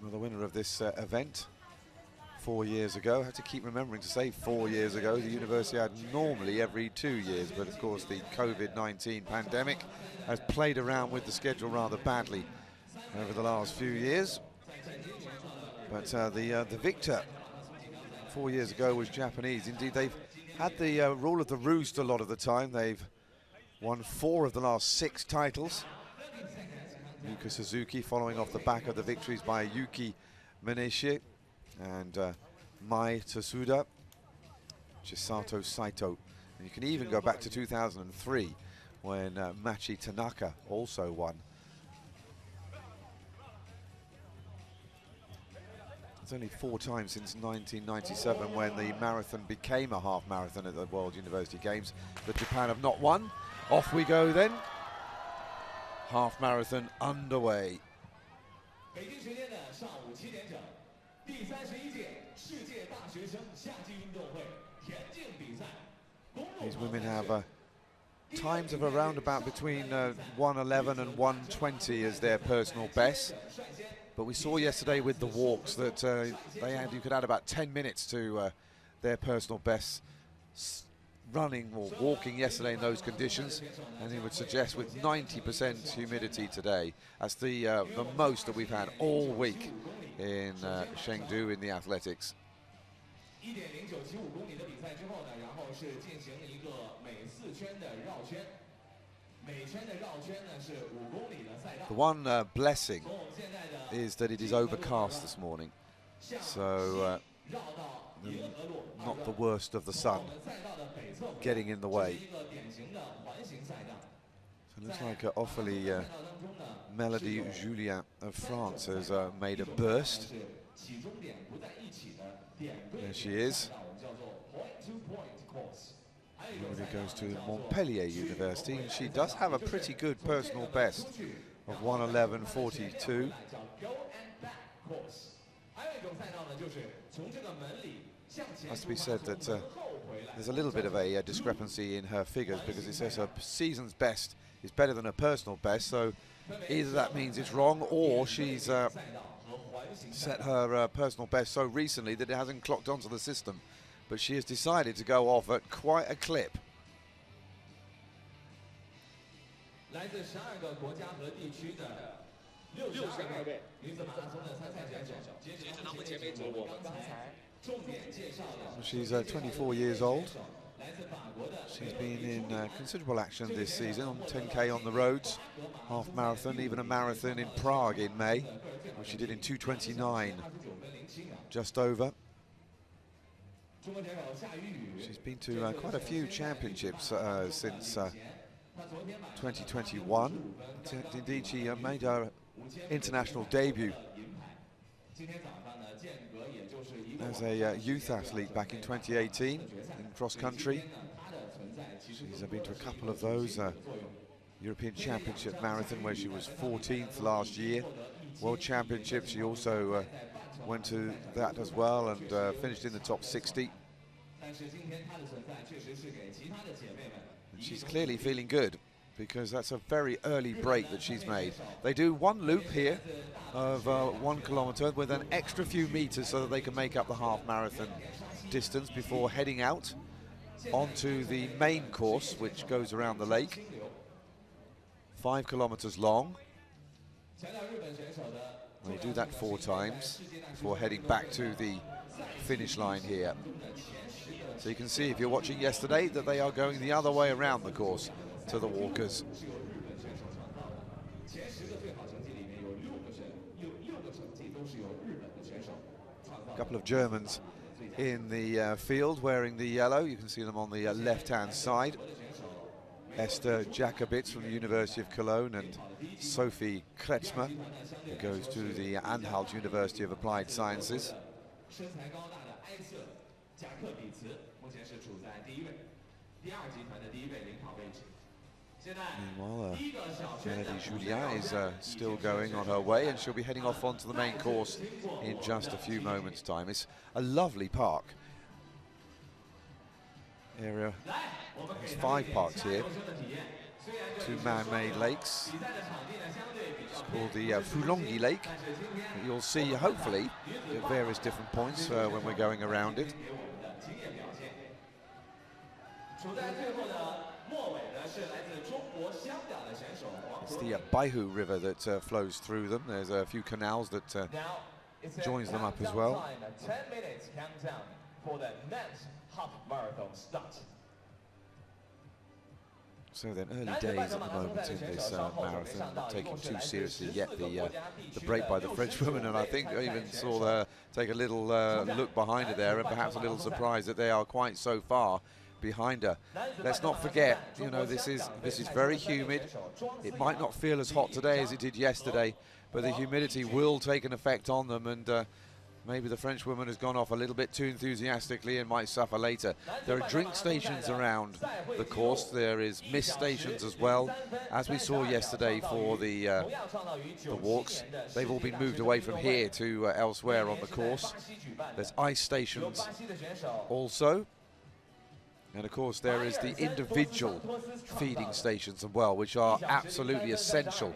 Well, the winner of this uh, event four years ago. I have to keep remembering to say four years ago. The University had normally every two years, but of course the COVID-19 pandemic has played around with the schedule rather badly over the last few years. But uh, the uh, the victor four years ago was Japanese. Indeed, they've had the uh, rule of the roost a lot of the time. They've won four of the last six titles. Yuka Suzuki following off the back of the victories by Yuki Munehisa and uh, Mai Tsuda, Chisato Saito. And you can even go back to 2003 when uh, Machi Tanaka also won. It's only four times since 1997 when the marathon became a half marathon at the World University Games that Japan have not won. Off we go then. Half marathon underway. These women have uh, times of around about between uh, 111 and 120 as their personal best. But we saw yesterday with the walks that uh, they had, you could add about 10 minutes to uh, their personal best running or walking yesterday in those conditions, and he would suggest with 90% humidity today, that's the uh, the most that we've had all week in uh, Chengdu in the athletics. The one uh, blessing is that it is overcast this morning, so uh, not the worst of the sun getting in the way. So it looks like uh, Ophélie uh, Melody Julien of France has uh, made a burst. There she is. Melody goes to Montpellier University and she does have a pretty good personal best of 111.42. Has to be said that uh, there's a little bit of a uh, discrepancy in her figures because it says her season's best is better than her personal best. So either that means it's wrong or she's uh, set her uh, personal best so recently that it hasn't clocked onto the system. But she has decided to go off at quite a clip. She's uh, 24 years old. She's been in uh, considerable action this season on 10k on the roads, half marathon, even a marathon in Prague in May, which she did in 229, just over. She's been to uh, quite a few championships uh, since uh, 2021. Indeed, she uh, made her international debut as a uh, youth athlete back in 2018 in cross country. She's uh, been to a couple of those. Uh, European Championship Marathon where she was 14th last year. World Championship, she also uh, went to that as well and uh, finished in the top 60. And she's clearly feeling good because that's a very early break that she's made. They do one loop here of uh, one kilometre with an extra few metres so that they can make up the half marathon distance before heading out onto the main course which goes around the lake. Five kilometres long. They do that four times before heading back to the finish line here. So you can see if you're watching yesterday that they are going the other way around the course to the walkers. A couple of Germans in the uh, field wearing the yellow. You can see them on the uh, left-hand side. Esther Jakobitz from the University of Cologne and Sophie Kretschmer, who goes to the Anhalt University of Applied Sciences. Meanwhile, uh, Melody Julien is uh, still going on her way and she'll be heading off onto the main course in just a few moments' time. It's a lovely park. Area, there's five parks here. two man-made lakes. It's called the uh, Fulongi Lake. You'll see, hopefully, at various different points uh, when we're going around it. It's the uh, Baihu River that uh, flows through them. There's a few canals that uh, joins them up as well. Ten minutes countdown for the next half marathon start. So then, early days at the moment in this uh, marathon, not taking too seriously yet the uh, the break by the French woman, and I think I even saw her take a little uh, look behind her there, and perhaps a little surprise that they are quite so far behind her. Let's not forget, you know, this is this is very humid. It might not feel as hot today as it did yesterday, but the humidity will take an effect on them, and uh, maybe the French woman has gone off a little bit too enthusiastically and might suffer later. There are drink stations around the course. There is mist stations as well, as we saw yesterday for the uh, the walks. They've all been moved away from here to uh, elsewhere on the course. There's ice stations also. And of course, there is the individual feeding stations as well, which are absolutely essential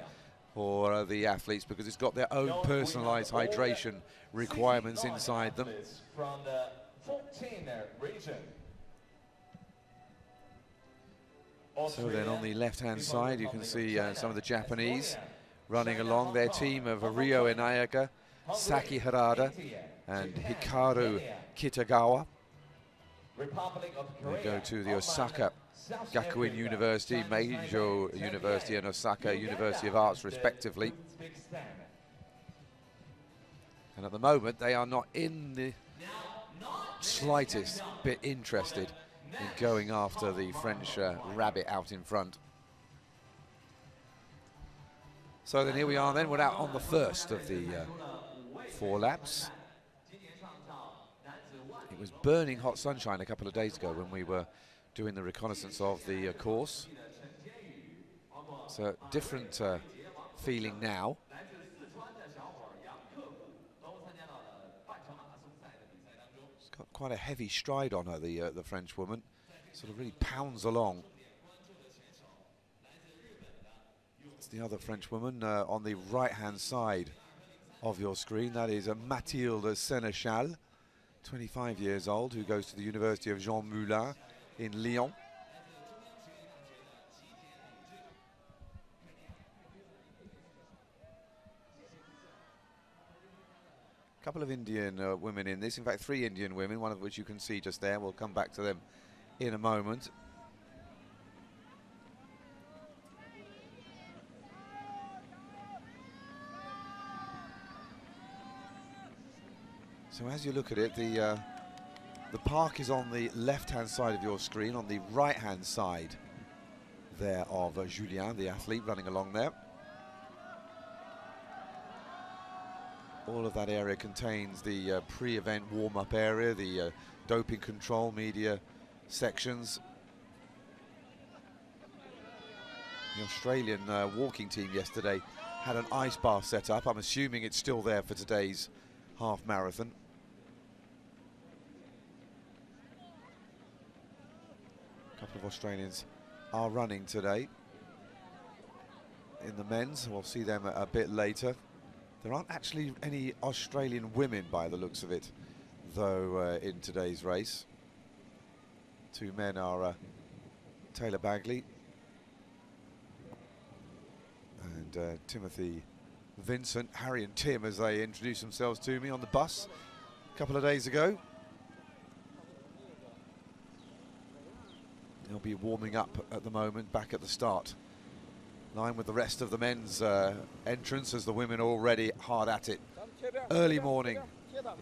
for uh, the athletes because it's got their own personalized hydration requirements inside them. From the 14 region. So then on the left-hand side, you can see uh, some of the Japanese running along. Their team of Rio Einaga, Saki Harada, and Hikaru Kitagawa. Republic of They go to the Osaka Gakuin University, Meijo University, and Osaka University of Arts, respectively. And at the moment, they are not in the slightest bit interested in going after the French uh, rabbit out in front. So then here we are then, we're out on the first of the uh, four laps. It was burning hot sunshine a couple of days ago when we were doing the reconnaissance of the uh, course. So different uh, feeling now. She's got quite a heavy stride on her, the uh, the French woman. Sort of really pounds along. It's the other French woman uh, on the right-hand side of your screen. That is uh, Mathilde Sénéchal, 25 years old, who goes to the University of Jean Moulin in Lyon. A couple of Indian uh, women in this. In fact, three Indian women, one of which you can see just there. We'll come back to them in a moment. So as you look at it, the uh, the park is on the left-hand side of your screen. On the right-hand side there of uh, Julien, the athlete, running along there. All of that area contains the uh, pre-event warm-up area, the uh, doping control media sections. The Australian uh, walking team yesterday had an ice bath set up. I'm assuming it's still there for today's half marathon. A couple of Australians are running today. In the men's, we'll see them a, a bit later. There aren't actually any Australian women by the looks of it, though, uh, in today's race. Two men are uh, Taylor Bagley and uh, Timothy Vincent, Harry and Tim as they introduced themselves to me on the bus a couple of days ago. They'll be warming up at the moment, back at the start. Line with the rest of the men's uh, entrance as the women are already hard at it. Early morning.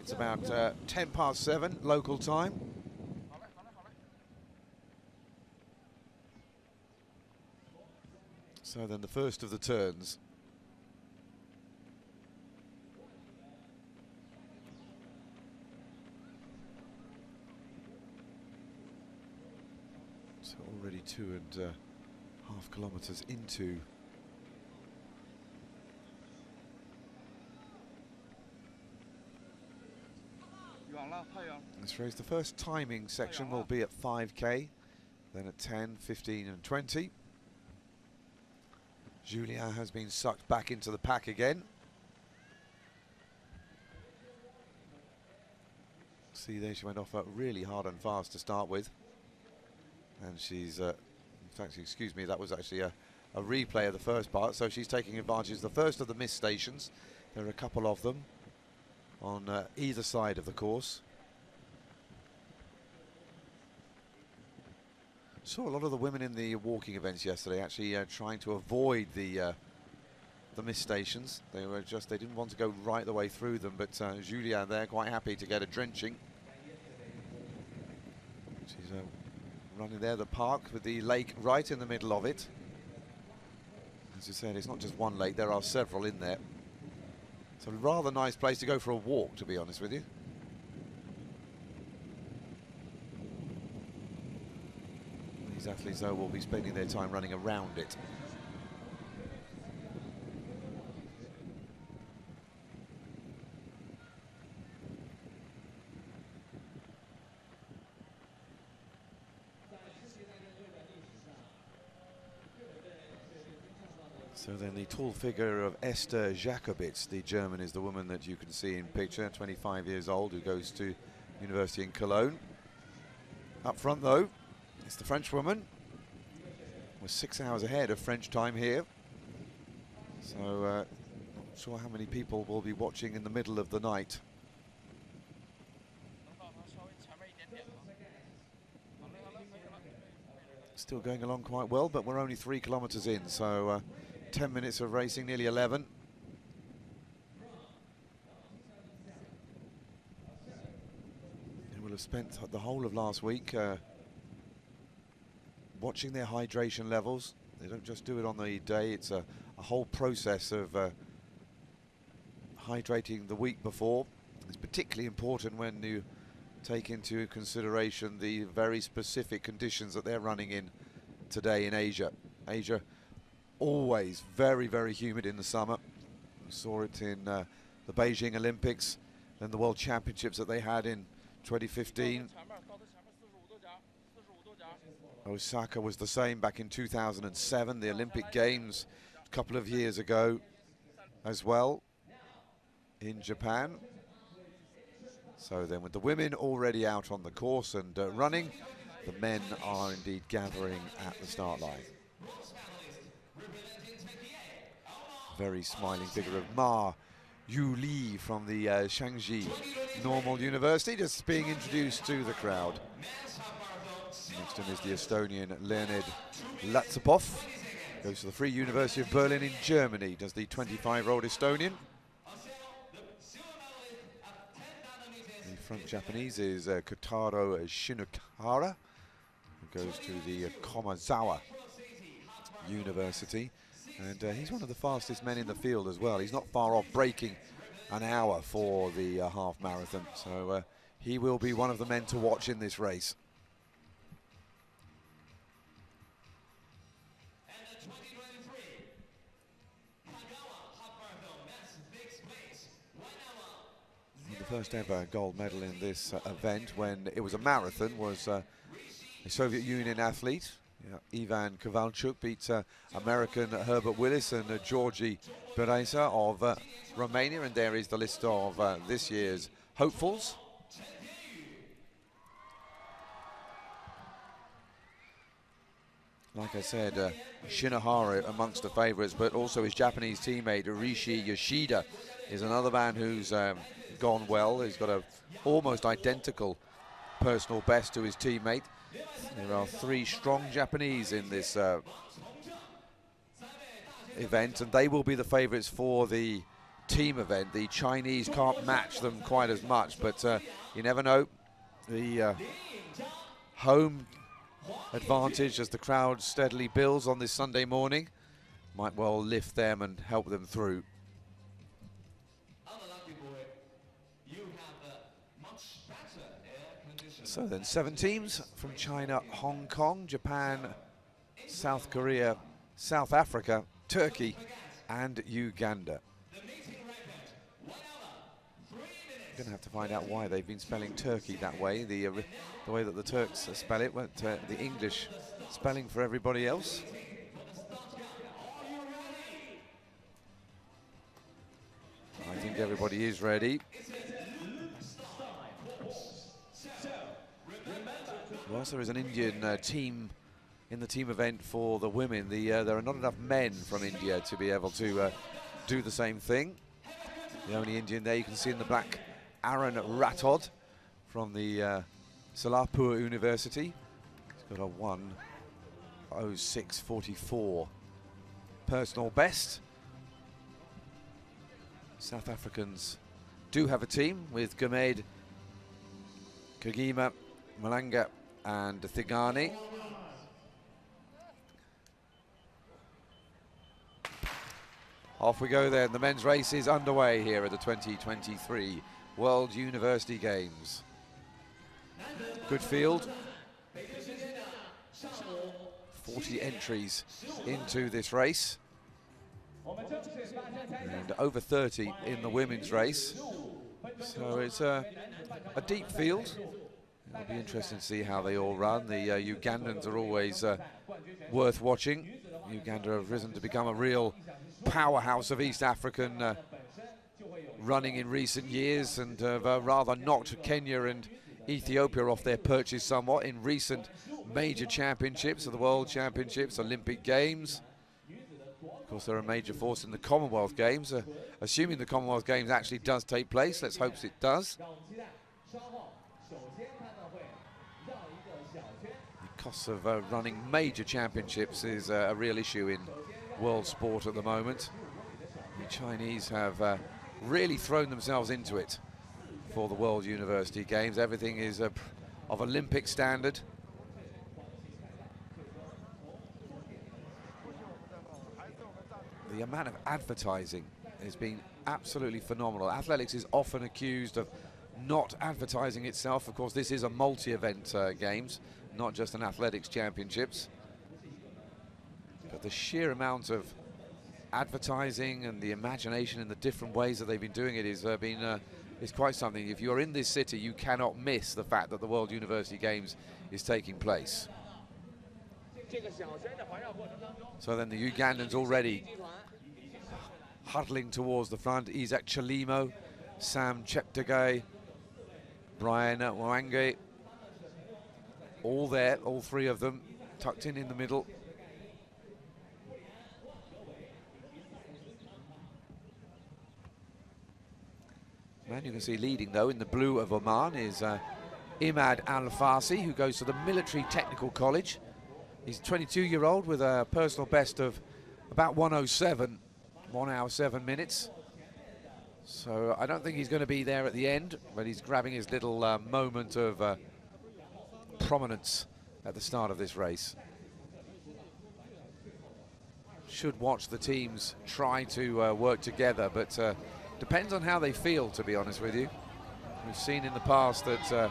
It's about uh, 10 past 7 local time. So then the first of the turns. So already two and uh, half kilometres into this race. The first timing section will be at 5k, then at 10, 15 and 20. Julien has been sucked back into the pack again. See there, she went off really hard and fast to start with. And she's, uh, in fact, excuse me, that was actually a, a replay of the first part. So she's taking advantage of the first of the missed stations. There are a couple of them on uh, either side of the course. Saw a lot of the women in the walking events yesterday actually uh, trying to avoid the uh, the missed stations. They were just they didn't want to go right the way through them, but uh, Julia there quite happy to get a drenching. She's uh, there the park with the lake right in the middle of it. As you said, it's not just one lake; there are several in there. It's a rather nice place to go for a walk, to be honest with you. These athletes, though, will be spending their time running around it. So then the tall figure of Esther Jakobitz, the German, is the woman that you can see in picture, 25 years old, who goes to university in Cologne. Up front, though, it's the French woman. We're six hours ahead of French time here. So, uh, not sure how many people will be watching in the middle of the night. Still going along quite well, but we're only three kilometres in, so uh, 10 minutes of racing, nearly 11. They will have spent the whole of last week uh, watching their hydration levels. They don't just do it on the day, it's a, a whole process of uh, hydrating the week before. It's particularly important when you take into consideration the very specific conditions that they're running in today in Asia. Asia always very, very humid in the summer. We saw it in uh, the Beijing Olympics and the World Championships that they had in 2015. Osaka was the same back in 2007, the Olympic Games a couple of years ago as well in Japan. So then with the women already out on the course and uh, running, the men are indeed gathering at the start line. Very smiling figure of Ma Yu Li from the uh, Shangji Normal University, just being introduced to the crowd. Next to him is the Estonian Leonid Latsepov. Goes to the Free University of Berlin in Germany, does the 25-year-old Estonian. The front Japanese is uh, Kotaro Shinohara, who goes to the uh, Komazawa University. And uh, he's one of the fastest men in the field as well. He's not far off breaking an hour for the uh, half marathon. So uh, he will be one of the men to watch in this race. The first ever gold medal in this uh, event when it was a marathon was uh, a Soviet Union athlete, yeah, Ivan Kovalchuk beat uh, American Herbert Willis and uh, Georgi Bereza of uh, Romania. And there is the list of uh, this year's hopefuls. Like I said, uh, Shinohara amongst the favourites, but also his Japanese teammate Rishi Yoshida is another man who's um, gone well. He's got a almost identical personal best to his teammate. There are three strong Japanese in this uh, event, and they will be the favourites for the team event. The Chinese can't match them quite as much, but uh, you never know. The uh, home advantage as the crowd steadily builds on this Sunday morning might well lift them and help them through. So then seven teams from China, Hong Kong, Japan, South Korea, South Africa, Turkey, and Uganda. We're going to have to find out why they've been spelling Turkey that way, the, uh, the way that the Turks spell it, weren't uh, the English spelling for everybody else. I think everybody is ready. Whilst there is an Indian uh, team in the team event for the women, the, uh, there are not enough men from India to be able to uh, do the same thing. The only Indian there you can see in the black, Aaron Rathod from the uh, Solapur University. He's got a 106.44 personal best. South Africans do have a team with Gumeda, Kagima, Malanga and Thigani. Off we go then. The men's race is underway here at the 2023 World University Games. Good field. 40 entries into this race. And over 30 in the women's race. So it's a, a deep field. It'll be interesting to see how they all run. The uh, Ugandans are always uh, worth watching. Uganda have risen to become a real powerhouse of East African uh, running in recent years and have uh, rather knocked Kenya and Ethiopia off their perches somewhat in recent major championships of the World Championships, Olympic Games. Of course, they're a major force in the Commonwealth Games. Uh, assuming the Commonwealth Games actually does take place, let's hope it does. Costs of uh, running major championships is uh, a real issue in world sport at the moment. The Chinese have uh, really thrown themselves into it for the World University Games. Everything is uh, of Olympic standard. The amount of advertising has been absolutely phenomenal. Athletics is often accused of not advertising itself. Of course, this is a multi-event uh, games, not just an athletics championships. But the sheer amount of advertising and the imagination and the different ways that they've been doing it is uh, been uh, is quite something. If you're in this city, you cannot miss the fact that the World University Games is taking place. So then the Ugandans already huddling towards the front. Isaac Chelimo, Sam Cheptegei, Brian Mwangi, all there, all three of them tucked in in the middle. Man you can see leading though in the blue of Oman is uh, Imad Al Farsi, who goes to the Military Technical College. He's a 22 year old with a personal best of about 107, one hour, seven minutes. So I don't think he's going to be there at the end, but he's grabbing his little uh, moment of uh, prominence at the start of this race. Should watch the teams try to uh, work together, but uh, Depends on how they feel, to be honest with you. We've seen in the past that uh,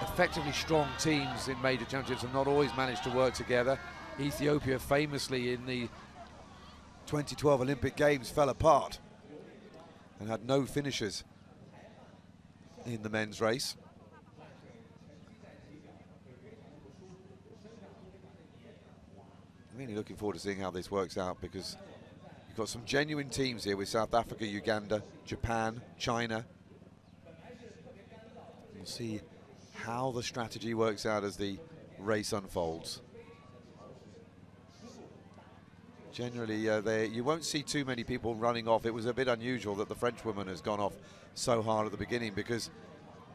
effectively strong teams in major championships have not always managed to work together. Ethiopia famously in the 2012 Olympic Games fell apart and had no finishers in the men's race. Really looking forward to seeing how this works out because You've got some genuine teams here with South Africa, Uganda, Japan, China. We'll see how the strategy works out as the race unfolds. Generally, uh, they, you won't see too many people running off. It was a bit unusual that the French woman has gone off so hard at the beginning because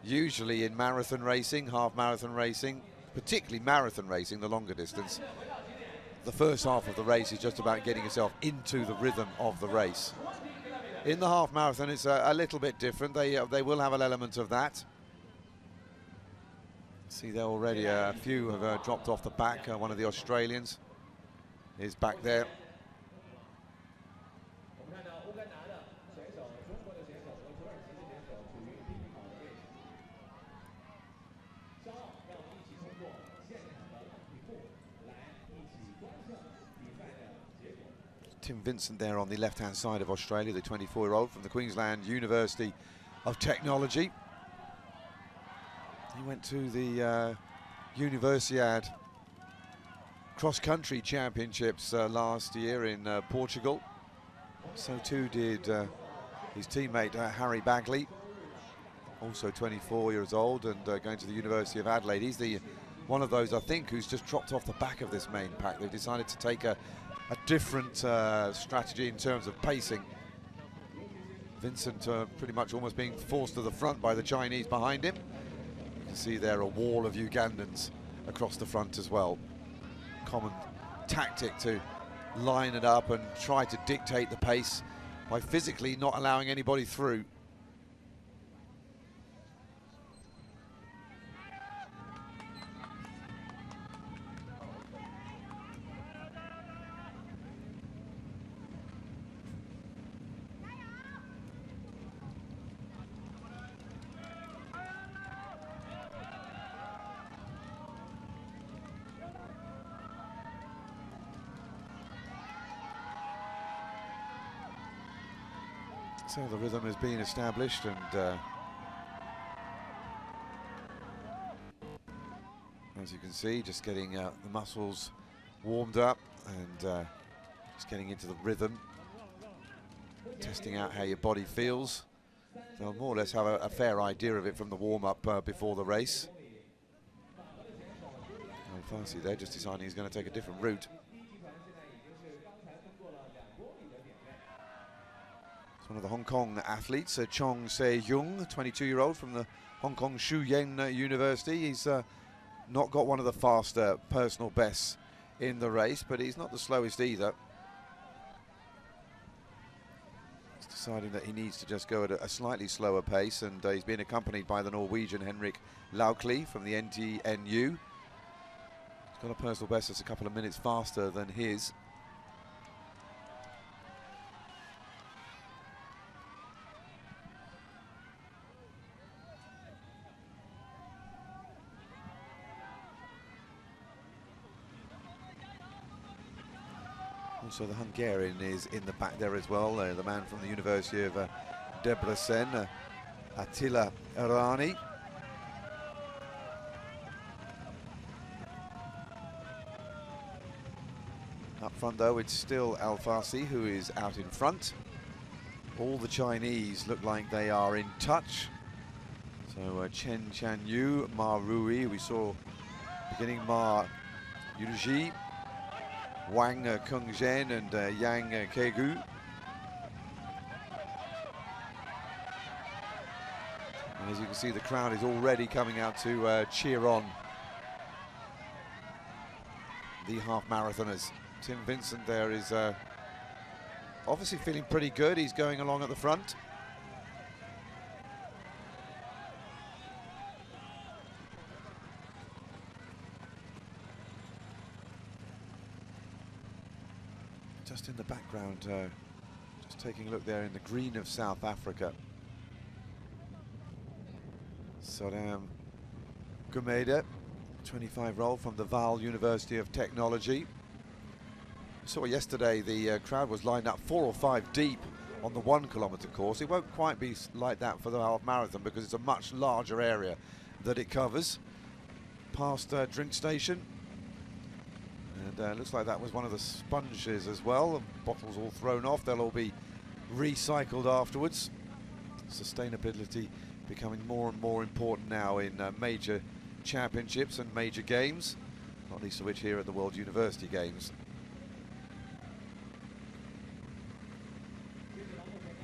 usually in marathon racing, half marathon racing, particularly marathon racing, the longer distance, the first half of the race is just about getting yourself into the rhythm of the race. In the half marathon, it's a, a little bit different. They uh, they will have an element of that. See there already, a few have uh, dropped off the back. Uh, one of the Australians is back there. Tim Vincent there on the left-hand side of Australia, the 24-year-old from the Queensland University of Technology. He went to the uh, Universiade cross-country championships uh, last year in uh, Portugal. So too did uh, his teammate uh, Harry Bagley, also 24 years old and uh, going to the University of Adelaide. He's the one of those, I think, who's just dropped off the back of this main pack. They've decided to take a, a different uh, strategy in terms of pacing. Vincent uh, pretty much almost being forced to the front by the Chinese behind him. You can see there a wall of Ugandans across the front as well. Common tactic to line it up and try to dictate the pace by physically not allowing anybody through. So the rhythm has been established and uh, as you can see just getting uh, the muscles warmed up and uh, just getting into the rhythm. Testing out how your body feels. They'll more or less have a, a fair idea of it from the warm-up uh, before the race. Al Farsi they're just deciding he's going to take a different route one of the Hong Kong athletes, uh, Chong Se-jung, 22-year-old from the Hong Kong Shue Yan uh, University. He's uh, not got one of the faster personal bests in the race, but he's not the slowest either. He's deciding that he needs to just go at a, a slightly slower pace, and uh, he's being accompanied by the Norwegian Henrik Laukli from the NTNU. He's got a personal best that's a couple of minutes faster than his. Also, the Hungarian is in the back there as well. Uh, the man from the University of uh, Debrecen, uh, Attila Arani. Up front, though, it's still Al Farsi who is out in front. All the Chinese look like they are in touch. So uh, Chen Chan Yu, Ma Rui, we saw beginning Ma Yuji, Wang uh, Kung Zhen and uh, Yang uh, Kegu. And as you can see, the crowd is already coming out to uh, cheer on the half marathoners. Tim Vincent there is uh, obviously feeling pretty good. He's going along at the front. Background, uh, just taking a look there in the green of South Africa. Saddam Gumeda, 25 year old from the Vaal University of Technology. Saw yesterday the uh, crowd was lined up four or five deep on the one kilometre course. It won't quite be like that for the half marathon because it's a much larger area that it covers. Past uh, drink station, and uh, looks like that was one of the sponges as well. The bottles all thrown off. They'll all be recycled afterwards. Sustainability becoming more and more important now in uh, major championships and major games, not least of which here at the World University Games.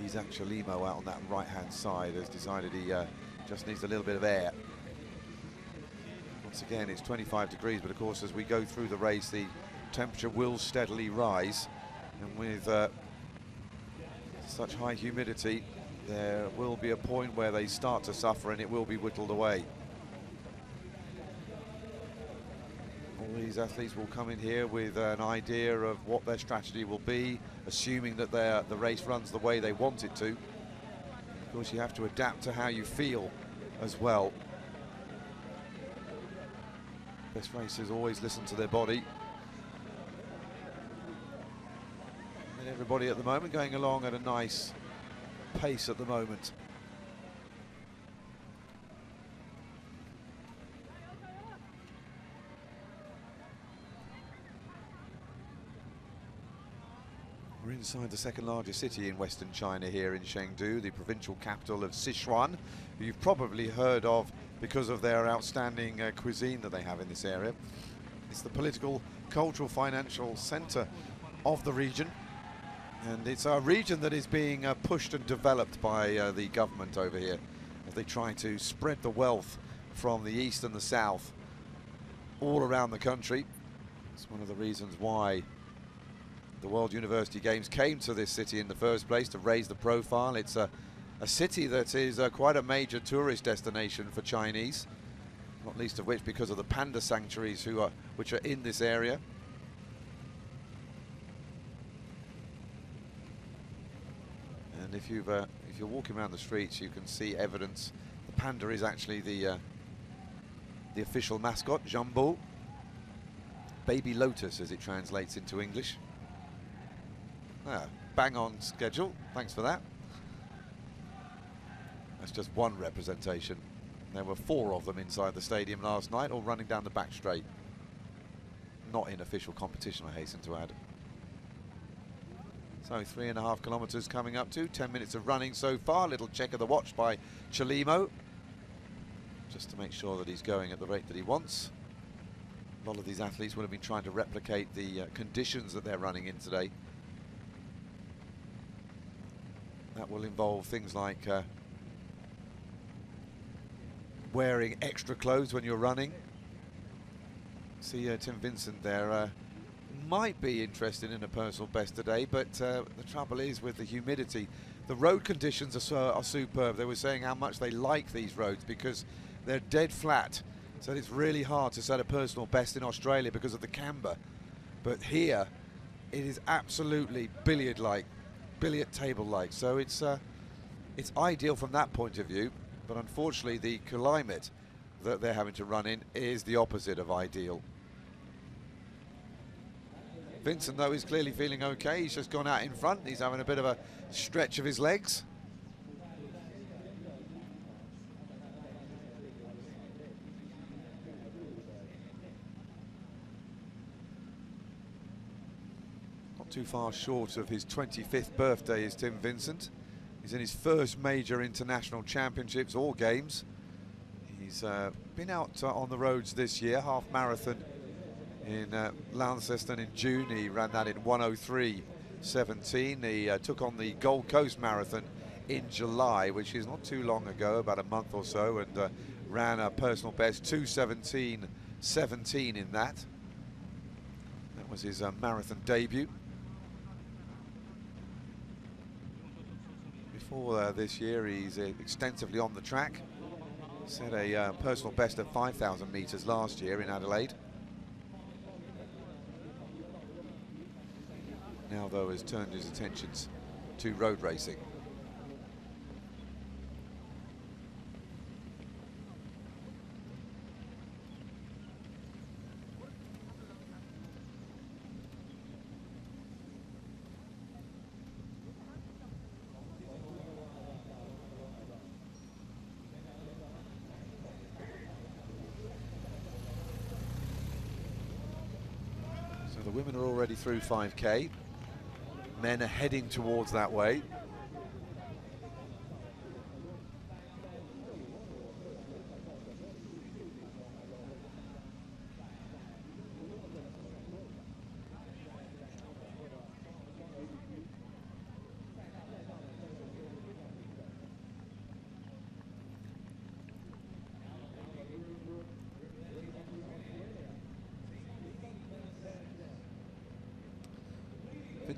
Isaac Chelimo out on that right-hand side has decided he uh, just needs a little bit of air. Once again, it's 25 degrees, but of course, as we go through the race, the temperature will steadily rise. And with uh, such high humidity, there will be a point where they start to suffer and it will be whittled away. All these athletes will come in here with an idea of what their strategy will be, assuming that the race runs the way they want it to. Of course, you have to adapt to how you feel as well. Best racers always listen to their body. And everybody at the moment going along at a nice pace at the moment. We're inside the second largest city in western China here in Chengdu, the provincial capital of Sichuan, you've probably heard of because of their outstanding uh, cuisine that they have in this area. It's the political, cultural, financial centre of the region. And it's a region that is being uh, pushed and developed by uh, the government over here as they try to spread the wealth from the east and the south all around the country. It's one of the reasons why the World University Games came to this city in the first place to raise the profile. It's a, a city that is uh, quite a major tourist destination for Chinese, not least of which because of the panda sanctuaries who are, which are in this area. And if you've uh, if you're walking around the streets, you can see evidence. The panda is actually the uh, the official mascot, Jumbo. Baby Lotus, as it translates into English. Ah, bang on schedule. Thanks for that. That's just one representation. There were four of them inside the stadium last night, all running down the back straight. Not in official competition, I hasten to add. So three and a half kilometres coming up to, 10 minutes of running so far. Little check of the watch by Chelimo, just to make sure that he's going at the rate that he wants. A lot of these athletes would have been trying to replicate the uh, conditions that they're running in today. That will involve things like uh, wearing extra clothes when you're running. See uh, Tim Vincent there uh, might be interested in a personal best today, but uh, the trouble is with the humidity. The road conditions are, are superb. They were saying how much they like these roads because they're dead flat. So it's really hard to set a personal best in Australia because of the camber. But here, it is absolutely billiard-like, billiard table-like. So it's uh, it's ideal from that point of view. But unfortunately, the climate that they're having to run in is the opposite of ideal. Vincent, though, is clearly feeling okay. He's just gone out in front. He's having a bit of a stretch of his legs. Not too far short of his 25th birthday is Tim Vincent. He's in his first major international championships or games. He's uh, been out uh, on the roads this year, half marathon in uh, Launceston in June. He ran that in 103.17. He uh, took on the Gold Coast Marathon in July, which is not too long ago, about a month or so, and uh, ran a personal best 217.17 in that. That was his uh, marathon debut. Before uh, this year, he's uh, extensively on the track. Set a uh, personal best of 5,000 metres last year in Adelaide. Now, though, has turned his attentions to road racing. So the women are already through 5k. Men are heading towards that way.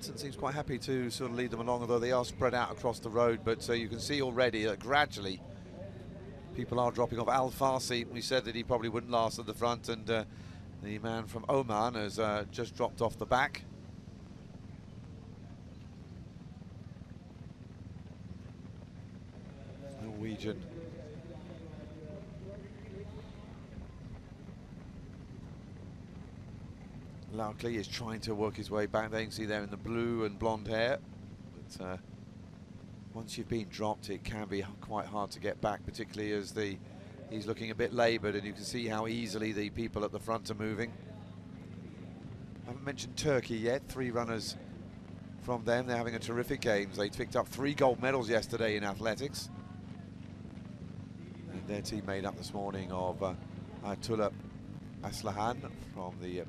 Seems quite happy to sort of lead them along, although they are spread out across the road. But uh, you can see already that gradually people are dropping off. Al Farsi, we said that he probably wouldn't last at the front, and uh, the man from Oman has uh, just dropped off the back. Norwegian. Laukli is trying to work his way back there. You can see there in the blue and blonde hair. But uh, once you've been dropped, it can be quite hard to get back, particularly as the he's looking a bit laboured, and you can see how easily the people at the front are moving. I haven't mentioned Turkey yet. Three runners from them. They're having a terrific games. They picked up three gold medals yesterday in athletics. And their team made up this morning of uh, Aslahan from the uh,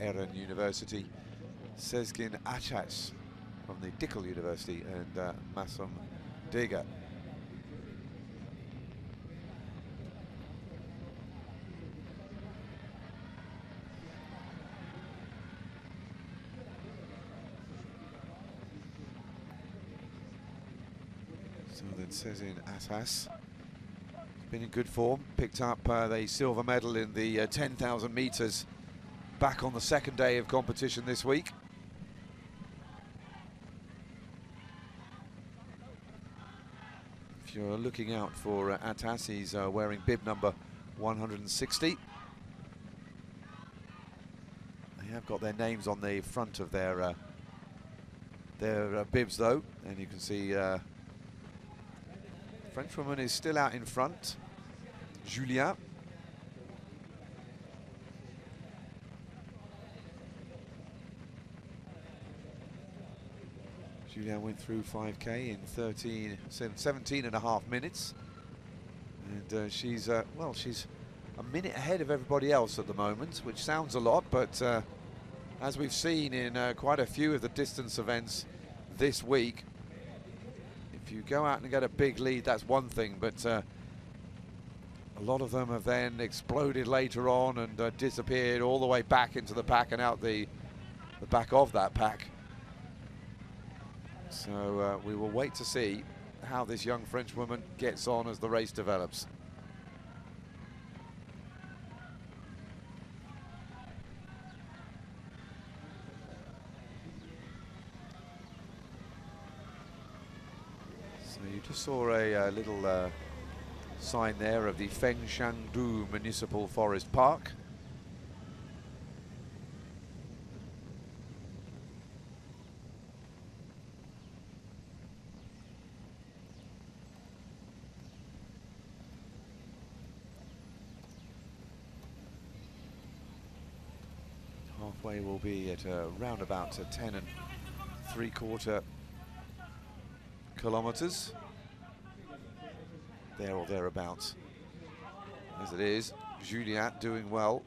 Eren University, Sezgin Achats from the Dickel University, and uh, Masum Dega So then Sezin Atas been in good form, picked up uh, the silver medal in the uh, 10,000 metres back on the second day of competition this week. If you're looking out for uh, Atas, he's uh, wearing bib number 160. They have got their names on the front of their uh, their uh, bibs though, and you can see uh, Frenchwoman is still out in front. Julien. Julien went through 5k in 13, 17 and a half minutes. And uh, she's, uh, well, she's a minute ahead of everybody else at the moment, which sounds a lot, but uh, as we've seen in uh, quite a few of the distance events this week, if you go out and get a big lead, that's one thing, but uh, a lot of them have then exploded later on and uh, disappeared all the way back into the pack and out the, the back of that pack. So uh, we will wait to see how this young French woman gets on as the race develops. So you just saw a uh, little uh, sign there of the Fengshandu Municipal Forest Park. Halfway will be at uh, around about 10 and three quarter kilometers there or thereabouts. As it is, Juliette doing well.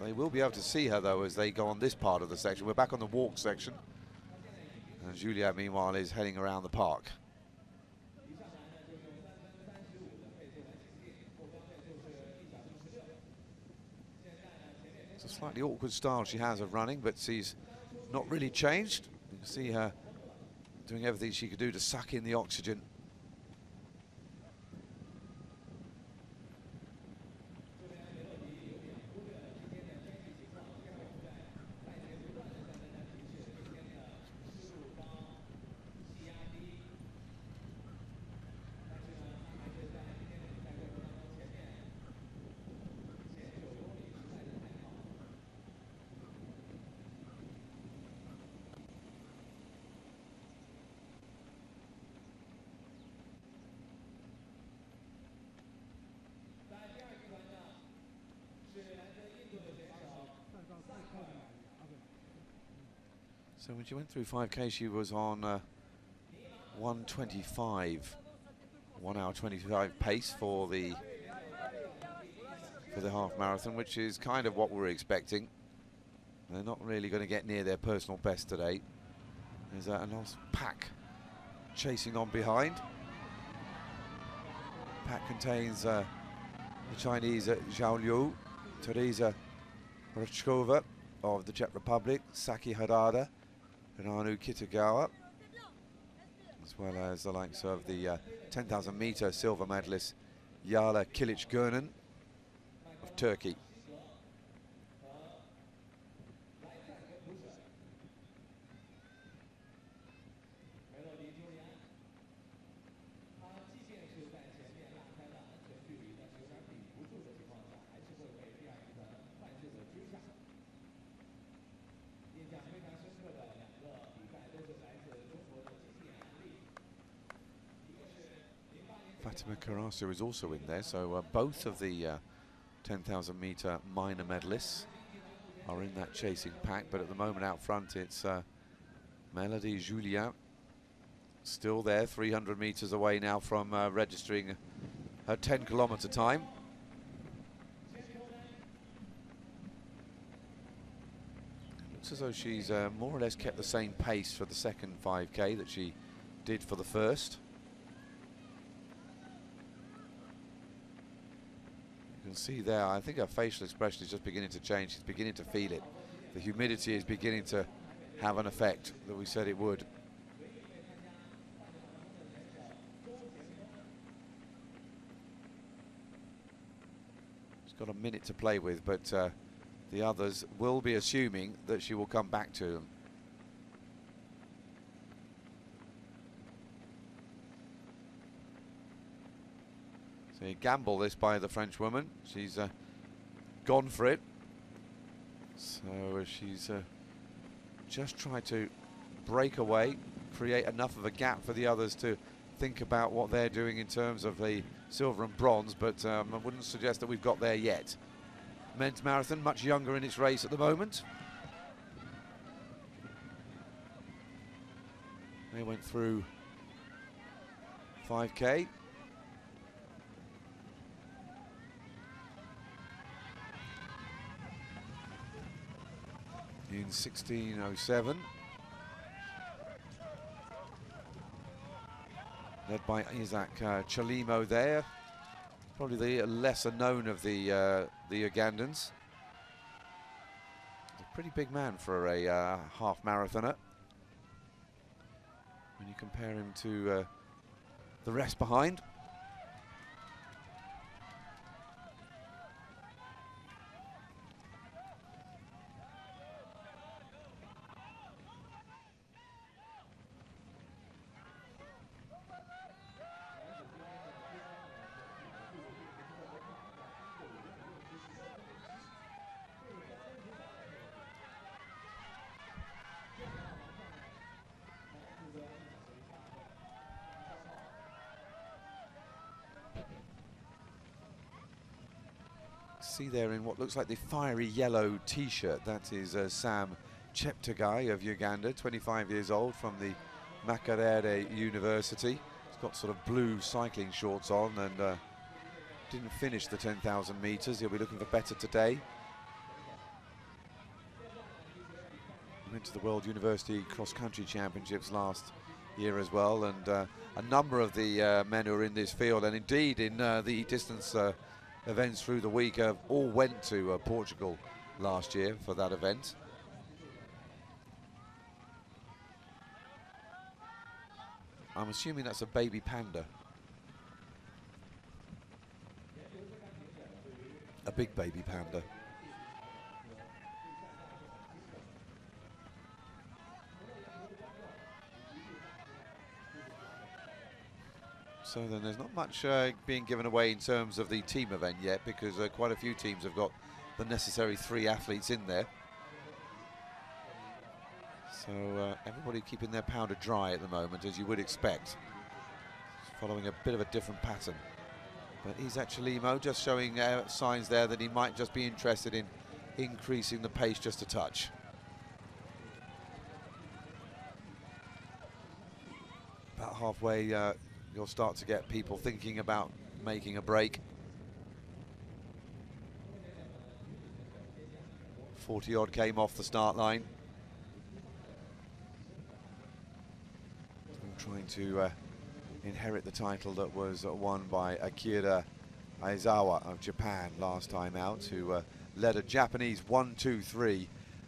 They will be able to see her though as they go on this part of the section. We're back on the walk section. And Juliette meanwhile is heading around the park. It's a slightly awkward style she has of running, but she's not really changed. You can see her doing everything she could do to suck in the oxygen So when she went through 5k, she was on uh, 125, one hour 25 pace for the for the half marathon, which is kind of what we're expecting. They're not really going to get near their personal best today. There's uh, a nice pack chasing on behind. Pack contains uh, the Chinese uh, Zhao Liu, Teresa Rachkova of the Czech Republic, Saki Harada, and Anu Kitagawa, as well as the likes of the uh, 10,000 meter silver medalist Yala Kilic Gurnan of Turkey. Fatima is also in there, so uh, both of the uh, 10,000 meter minor medalists are in that chasing pack, but at the moment out front it's uh, Melody Julien still there, 300 meters away now from uh, registering her 10 kilometer time. Looks as though she's uh, more or less kept the same pace for the second 5k that she did for the first. Can see there, I think her facial expression is just beginning to change. She's beginning to feel it. The humidity is beginning to have an effect that we said it would. She's got a minute to play with, but uh, the others will be assuming that she will come back to them. You gamble this by the French woman. She's uh, gone for it. So uh, she's uh, just tried to break away, create enough of a gap for the others to think about what they're doing in terms of the silver and bronze, but um, I wouldn't suggest that we've got there yet. Men's marathon, much younger in its race at the moment. They went through 5k. In 1607. Led by Isaac uh, Chelimo there. Probably the lesser known of the uh, the Ugandans. a pretty big man for a uh, half marathoner. When you compare him to uh, the rest behind. See there in what looks like the fiery yellow t-shirt. That is uh, Sam Cheptegei of Uganda, 25 years old from the Makerere University. He's got sort of blue cycling shorts on and uh, didn't finish the 10,000 metres. He'll be looking for better today. He Went to the World University Cross Country Championships last year as well and uh, a number of the uh, men who are in this field and indeed in uh, the distance uh, events through the week uh, all went to uh, Portugal last year for that event. I'm assuming that's a baby panda. A big baby panda. So then there's not much uh, being given away in terms of the team event yet because uh, quite a few teams have got the necessary three athletes in there. So uh, everybody keeping their powder dry at the moment as you would expect. Following a bit of a different pattern. But he's actually, Mo, just showing uh, signs there that he might just be interested in increasing the pace just a touch. About halfway uh, you'll start to get people thinking about making a break. 40 odd came off the start line. trying to uh, inherit the title that was uh, won by Akira Aizawa of Japan last time out, who uh, led a Japanese 1-2-3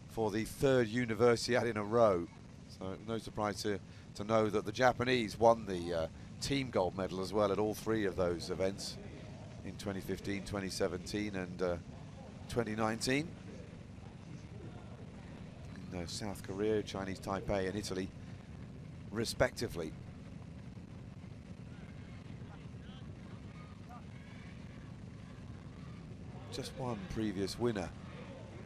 for the third Universiade in a row. So no surprise to, to know that the Japanese won the uh, team gold medal as well at all three of those events in 2015, 2017 and uh, 2019. In uh, South Korea, Chinese Taipei and Italy respectively. Just one previous winner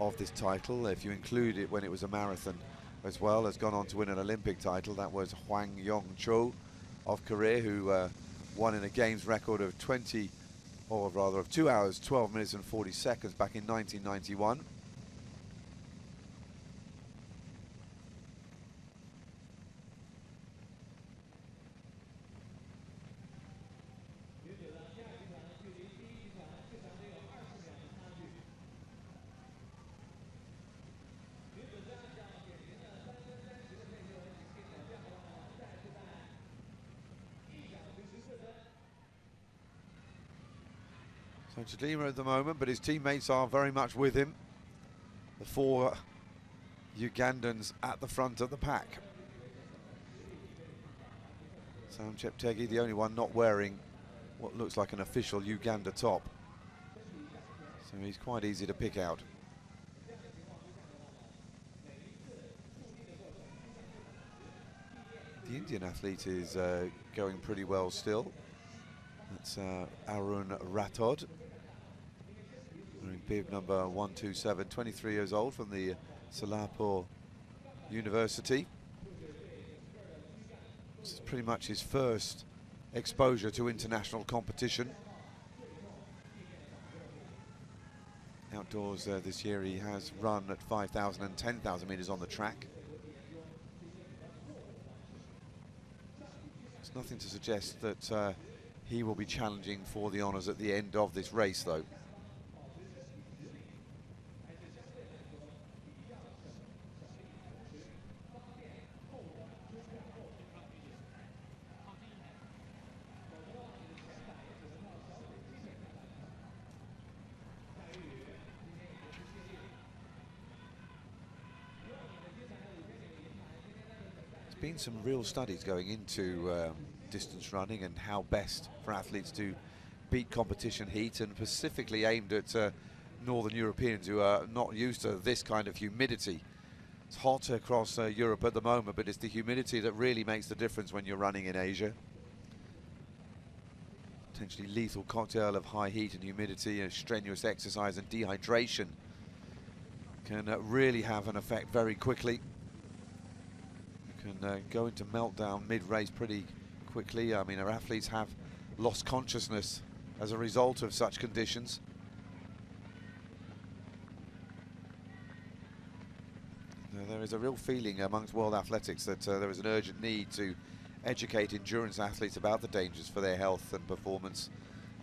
of this title, if you include it when it was a marathon as well, has gone on to win an Olympic title. That was Hwang Yong Cho of Korea, who uh, won in a games record of 20, or rather of 2 hours, 12 minutes and 40 seconds back in 1991. At the moment, but his teammates are very much with him. The four Ugandans at the front of the pack. Sam Cheptegei, the only one not wearing what looks like an official Uganda top. So he's quite easy to pick out. The Indian athlete is uh, going pretty well still. That's uh, Arun Rathod, wearing bib number 127, 23 years old from the Solapur University. This is pretty much his first exposure to international competition. Outdoors uh, this year he has run at 5,000 and 10,000 metres on the track. There's nothing to suggest that uh, he will be challenging for the honours at the end of this race though. been some real studies going into um, distance running and how best for athletes to beat competition heat and specifically aimed at uh, northern Europeans who are not used to this kind of humidity. It's hot across uh, Europe at the moment, but it's the humidity that really makes the difference when you're running in Asia. Potentially lethal cocktail of high heat and humidity and strenuous exercise and dehydration can uh, really have an effect very quickly can uh, go into meltdown mid-race pretty quickly. I mean, our athletes have lost consciousness as a result of such conditions. there is a real feeling amongst world athletics that uh, there is an urgent need to educate endurance athletes about the dangers for their health and performance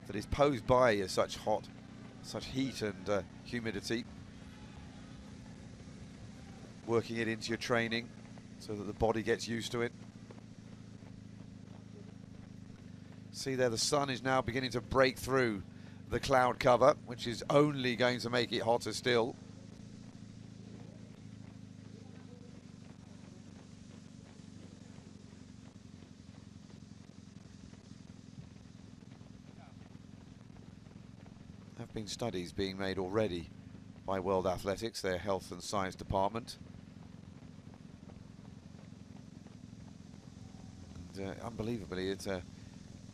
that is posed by uh, such hot, such heat and uh, humidity. Working it into your training so that the body gets used to it. See there, the sun is now beginning to break through the cloud cover, which is only going to make it hotter still. There have been studies being made already by World Athletics, their health and science department. Uh, unbelievably, it's a,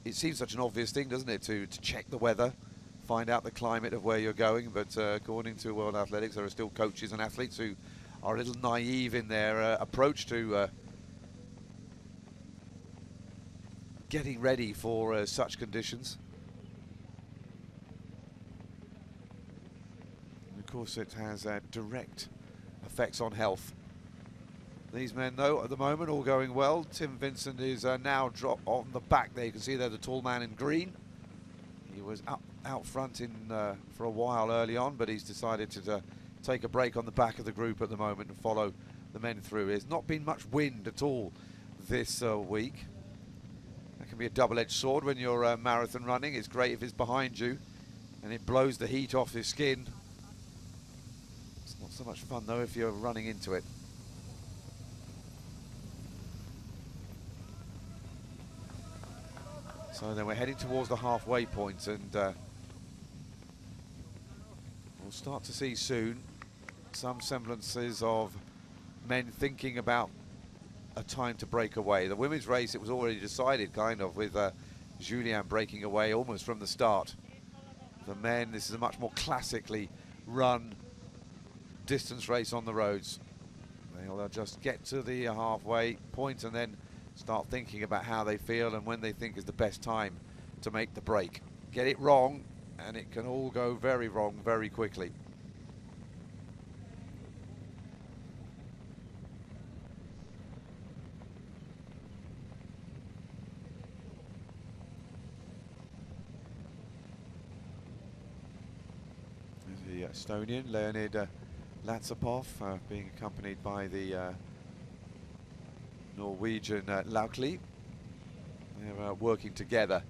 it seems such an obvious thing, doesn't it, to, to check the weather, find out the climate of where you're going. But uh, according to World Athletics, there are still coaches and athletes who are a little naive in their uh, approach to uh, getting ready for uh, such conditions. And of course, it has direct effects on health. These men, though, at the moment, all going well. Tim Vincent is uh, now dropped on the back there. You can see there the tall man in green. He was up out front in uh, for a while early on, but he's decided to uh, take a break on the back of the group at the moment and follow the men through. There's not been much wind at all this uh, week. That can be a double-edged sword when you're uh, marathon running. It's great if it's behind you and it blows the heat off your skin. It's not so much fun, though, if you're running into it. So then we're heading towards the halfway point and uh, we'll start to see soon some semblances of men thinking about a time to break away. The women's race, it was already decided kind of with uh, Julien breaking away almost from the start. The men, this is a much more classically run distance race on the roads. They'll just get to the halfway point and then start thinking about how they feel and when they think is the best time to make the break. Get it wrong and it can all go very wrong very quickly. the Estonian Leonid uh, Latsepov uh, being accompanied by the uh, Norwegian uh, Laukli. They're uh, working together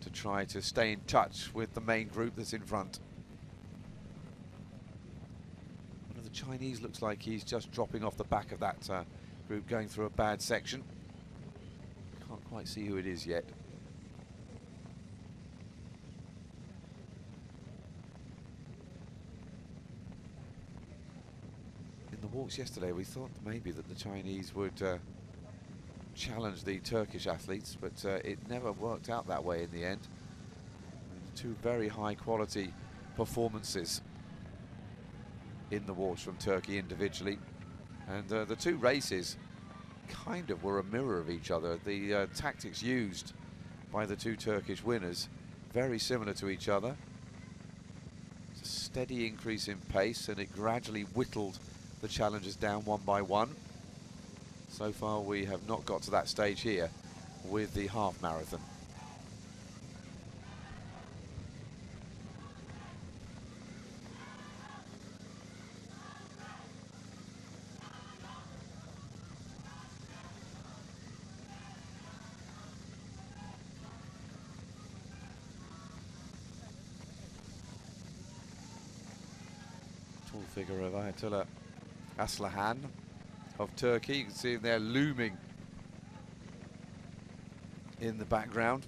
to try to stay in touch with the main group that's in front. One of the Chinese looks like he's just dropping off the back of that uh, group, going through a bad section. Can't quite see who it is yet. In the walks yesterday, we thought maybe that the Chinese would uh, challenge the Turkish athletes, but uh, it never worked out that way in the end. Two very high quality performances in the walks from Turkey individually. And uh, the two races kind of were a mirror of each other. The uh, tactics used by the two Turkish winners, very similar to each other. It's a steady increase in pace and it gradually whittled the challengers down one by one. So far we have not got to that stage here with the half marathon. Tall figure of Ayetullah Aslahan of Turkey. You can see him there looming in the background.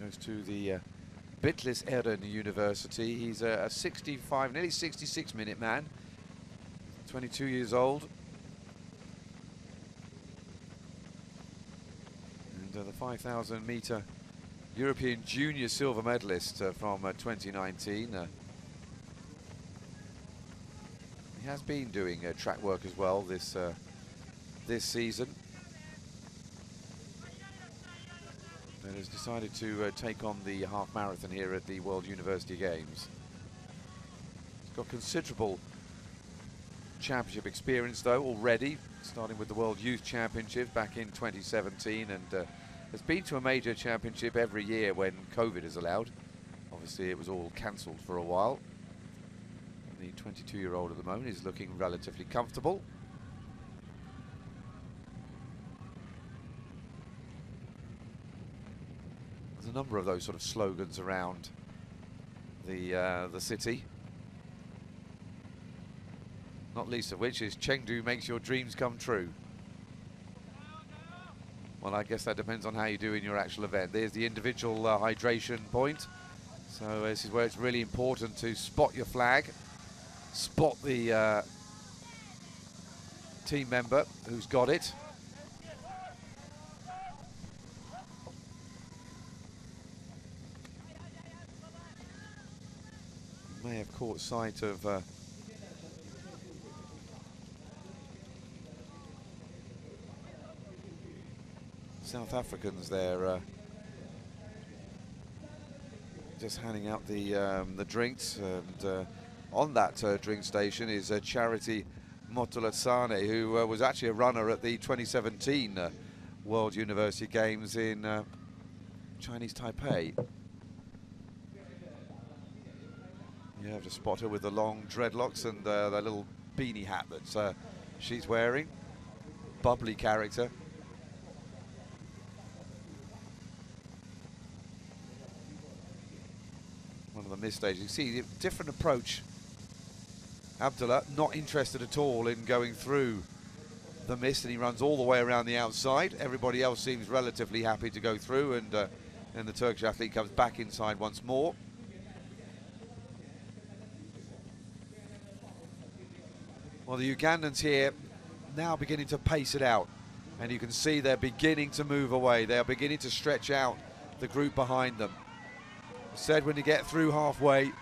Goes to the uh, Bitlis Eren University. He's a, a 65, nearly 66 minute man. 22 years old. And uh, the 5,000 meter European junior silver medalist uh, from uh, 2019. Uh, he has been doing uh, track work as well this this season. And has decided to uh, take on the half marathon here at the World University Games. He's got considerable championship experience though already, starting with the World Youth Championship back in 2017 and uh, has been to a major championship every year when COVID is allowed. Obviously it was all cancelled for a while. The 22 year old at the moment is looking relatively comfortable. A number of those sort of slogans around the uh, the city. Not least of which is Chengdu makes your dreams come true. Well, I guess that depends on how you do in your actual event. There's the individual uh, hydration point. So this is where it's really important to spot your flag, spot the uh, team member who's got it. May have caught sight of uh, South Africans there uh, just handing out the um, the drinks and uh, on that uh, drink station is uh, Charity Motulatsane who uh, was actually a runner at the 2017 uh, World University Games in Chinese Taipei. You have to spot her with the long dreadlocks and uh, the little beanie hat that uh, she's wearing. Bubbly character. One of the mist stages. You see, different approach. Abdullah not interested at all in going through the mist and he runs all the way around the outside. Everybody else seems relatively happy to go through and uh, then the Turkish athlete comes back inside once more. Well, the Ugandans here now beginning to pace it out. And you can see they're beginning to move away. They are beginning to stretch out the group behind them. Said when you get through halfway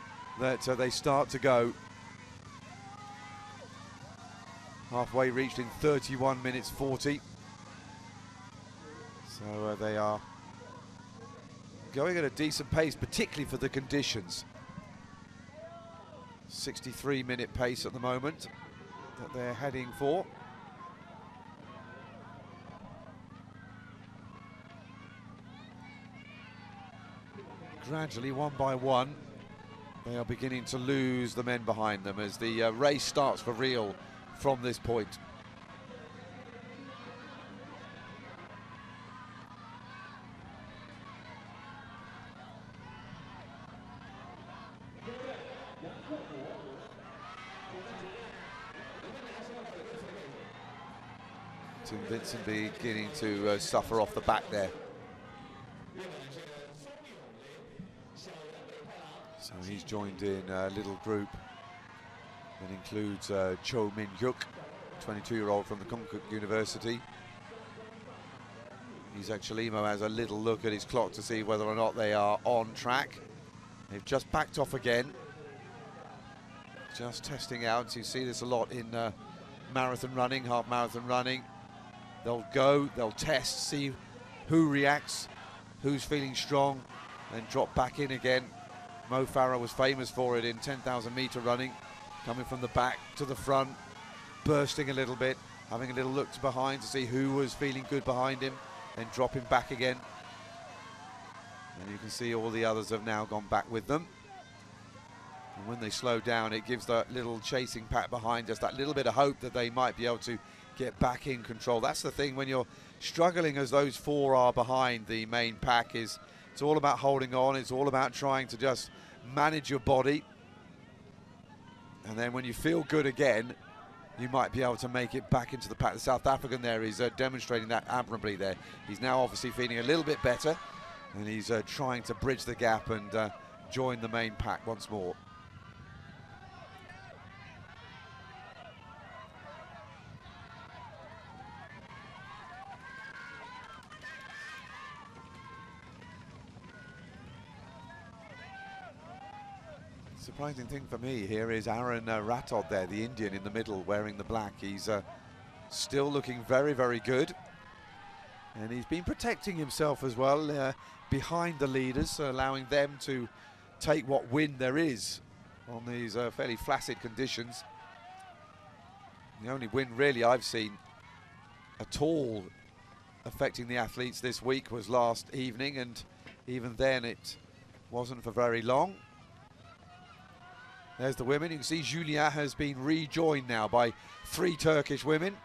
that uh, they start to go. Halfway reached in 31 minutes 40. So uh, they are going at a decent pace, particularly for the conditions. 63 minute pace at the moment that they're heading for. Gradually, one by one, they are beginning to lose the men behind them as the uh, race starts for real from this point. Tim beginning to uh, suffer off the back there. So he's joined in a little group that includes uh, Cho Min Hyuk, 22-year-old from the Konkuk University. Isaac Chelimo has a little look at his clock to see whether or not they are on track. They've just backed off again. Just testing out. You see this a lot in uh, marathon running, half marathon running. They'll go, they'll test, see who reacts, who's feeling strong, then drop back in again. Mo Farah was famous for it in 10,000 meter running, coming from the back to the front, bursting a little bit, having a little look to behind to see who was feeling good behind him, then dropping back again. And you can see all the others have now gone back with them. And when they slow down, it gives that little chasing pack behind just that little bit of hope that they might be able to get back in control. That's the thing when you're struggling as those four are behind the main pack is it's all about holding on. It's all about trying to just manage your body. And then when you feel good again, you might be able to make it back into the pack. The South African there is uh, demonstrating that admirably there. He's now obviously feeling a little bit better and he's uh, trying to bridge the gap and uh, join the main pack once more. Surprising thing for me here is Arun uh, Rathod there, the Indian in the middle wearing the black. He's uh, still looking very, very good. And he's been protecting himself as well uh, behind the leaders, allowing them to take what wind there is on these uh, fairly flaccid conditions. The only wind really I've seen at all affecting the athletes this week was last evening, and even then it wasn't for very long. There's the women. You can see Julia has been rejoined now by three Turkish women.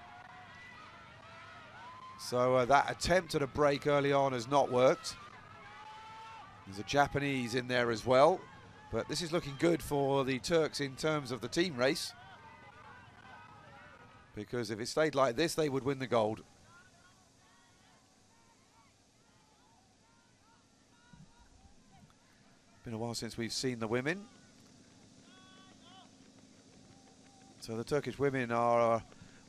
So uh, that attempt at a break early on has not worked. There's a Japanese in there as well. But this is looking good for the Turks in terms of the team race. Because if it stayed like this, they would win the gold. Been a while since we've seen the women. So the Turkish women are, uh,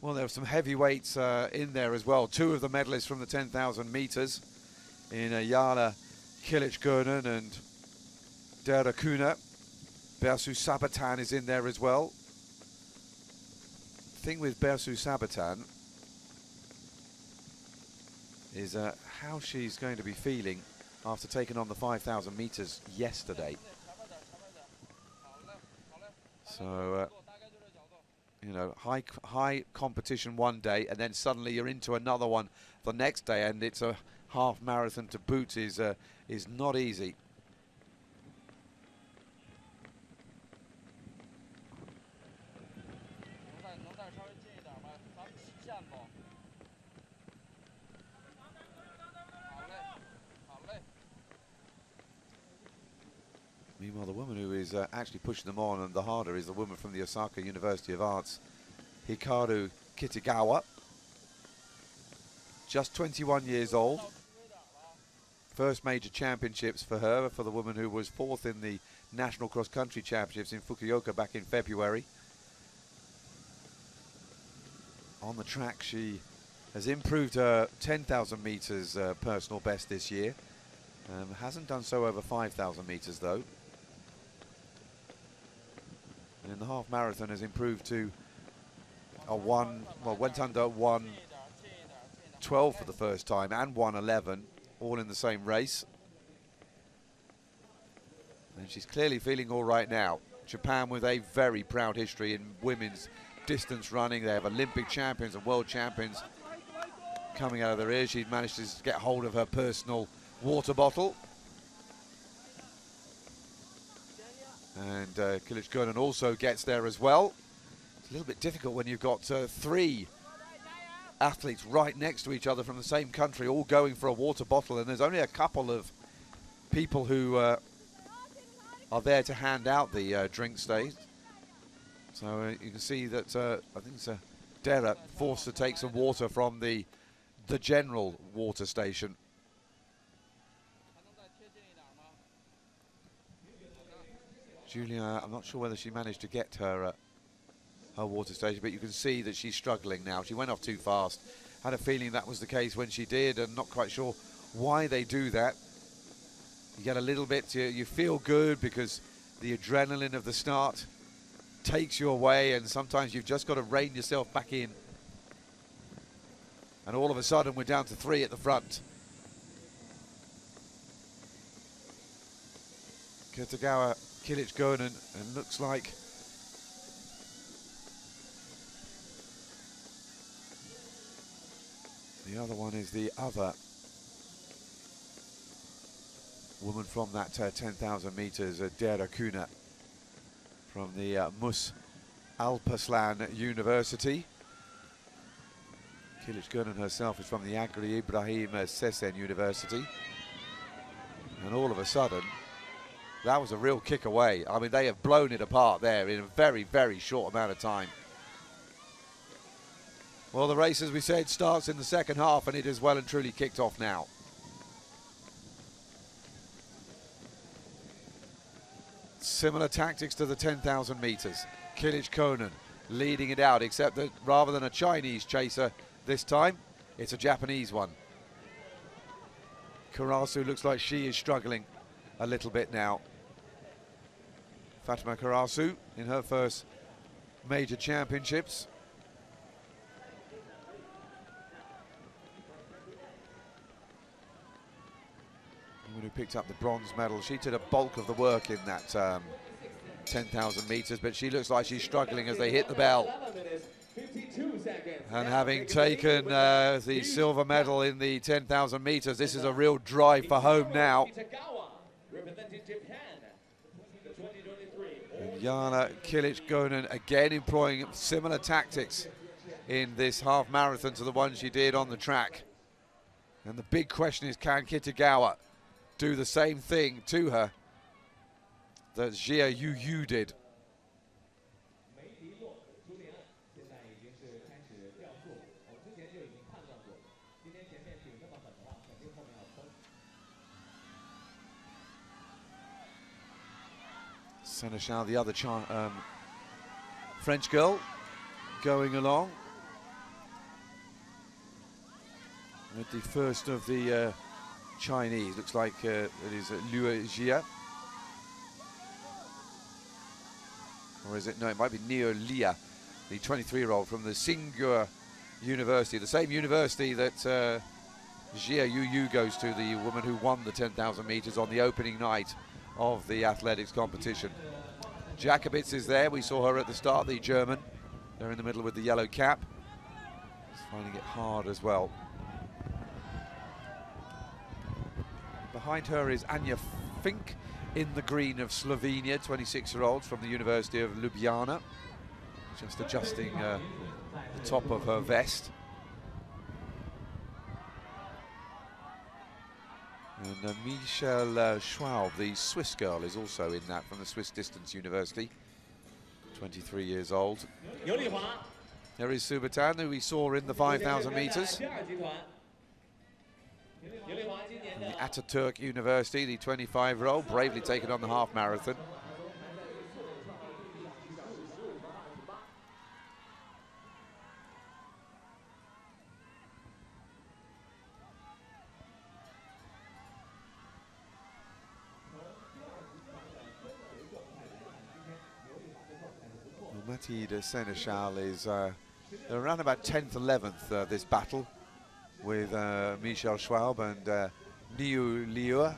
well, there are some heavyweights uh, in there as well. Two of the medalists from the 10,000 meters in uh, Yala Kilic Gurnan and Dera Kuna. Bersu Sabatan is in there as well. The thing with Bersu Sabatan is uh, how she's going to be feeling after taking on the 5,000 meters yesterday. So uh, you know, high high competition one day, and then suddenly you're into another one the next day, and it's a half marathon to boot is uh, is not easy. Meanwhile, the woman who is uh, actually pushing them on and the harder is the woman from the Osaka University of Arts, Hikaru Kitagawa. Just 21 years old. First major championships for her, for the woman who was fourth in the National Cross Country Championships in Fukuoka back in February. On the track, she has improved her 10,000 metres uh, personal best this year. Um, hasn't done so over 5,000 metres though in the half marathon has improved to a one, well, went under 112 for the first time and 111, all in the same race. And she's clearly feeling all right now. Japan with a very proud history in women's distance running. They have Olympic champions and world champions coming out of their ears. She's managed to get hold of her personal water bottle And uh, Kilic also gets there as well. It's a little bit difficult when you've got uh, three athletes right next to each other from the same country, all going for a water bottle, and there's only a couple of people who uh, are there to hand out the uh, drink state. So uh, you can see that uh, I think it's a Dera forced to take some water from the the general water station. Julia, I'm not sure whether she managed to get her uh, her water station, but you can see that she's struggling now. She went off too fast. Had a feeling that was the case when she did, and not quite sure why they do that. You get a little bit, you, you feel good because the adrenaline of the start takes you away, and sometimes you've just got to rein yourself back in. And all of a sudden, we're down to three at the front. Kitagawa, Kilic Gonen, and looks like the other one is the other woman from that uh, 10,000 meters, uh, Dera Kuna from the uh, Mus Alpaslan University. Kilic Gurnan herself is from the Agri Ibrahim Sesen University. And all of a sudden, that was a real kick away. I mean, they have blown it apart there in a very, very short amount of time. Well, the race, as we said, starts in the second half, and it is well and truly kicked off now. Similar tactics to the 10,000 metres. Kilic Gonen leading it out, except that rather than a Chinese chaser this time, it's a Japanese one. Karasu looks like she is struggling a little bit now. Fatima Karasu in her first major championships. Woman who picked up the bronze medal. She did a bulk of the work in that um, 10,000 metres, but she looks like she's struggling as they hit the bell. And having taken uh, the silver medal in the 10,000 metres, this is a real drive for home now. Jana Kilic Gonen again employing similar tactics in this half marathon to the one she did on the track. And the big question is can Kitagawa do the same thing to her that Jia Yu Yu did? Seneschal, the other um, French girl, going along the first of the uh, Chinese. Looks like uh, it is uh, Liu Jia. Or is it? No, it might be Neo Lia, the 23-year-old from the Tsinghua University, the same university that uh, Jia Yu Yu goes to, the woman who won the 10,000 meters on the opening night of the athletics competition. Jakobitz is there. We saw her at the start, the German. They're in the middle with the yellow cap. He's finding it hard as well. Behind her is Anja Fink in the green of Slovenia, 26-year-old from the University of Ljubljana. Just adjusting uh, the top of her vest. And uh, Michelle uh, Schwalb, the Swiss girl, is also in that from the Swiss Distance University. 23 years old. There is Subatan, who we saw in the 5,000 metres. Ataturk University, the 25-year-old, bravely taken on the half marathon. Mathilde Seneschal is uh, around about 10th, 11th uh, this battle with uh, Michel Schwalb and uh, Niu Liu.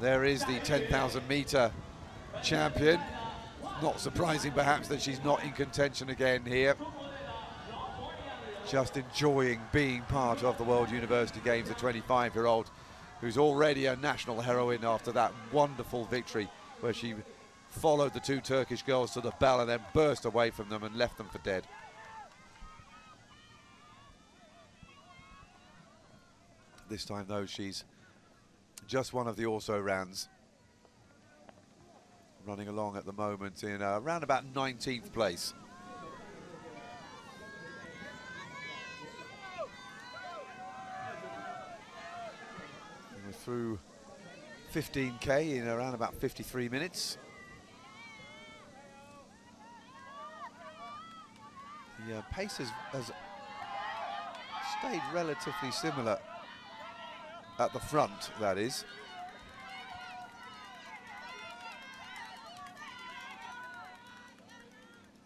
There is the 10,000 meter champion. Not surprising perhaps that she's not in contention again here. Just enjoying being part of the World University Games, a 25 year old who's already a national heroine after that wonderful victory where she followed the two Turkish girls to the bell and then burst away from them and left them for dead. This time, though, she's just one of the also-rans. Running along at the moment in uh, around about 19th place. through 15k in around about 53 minutes. The uh, pace has, has stayed relatively similar at the front, that is.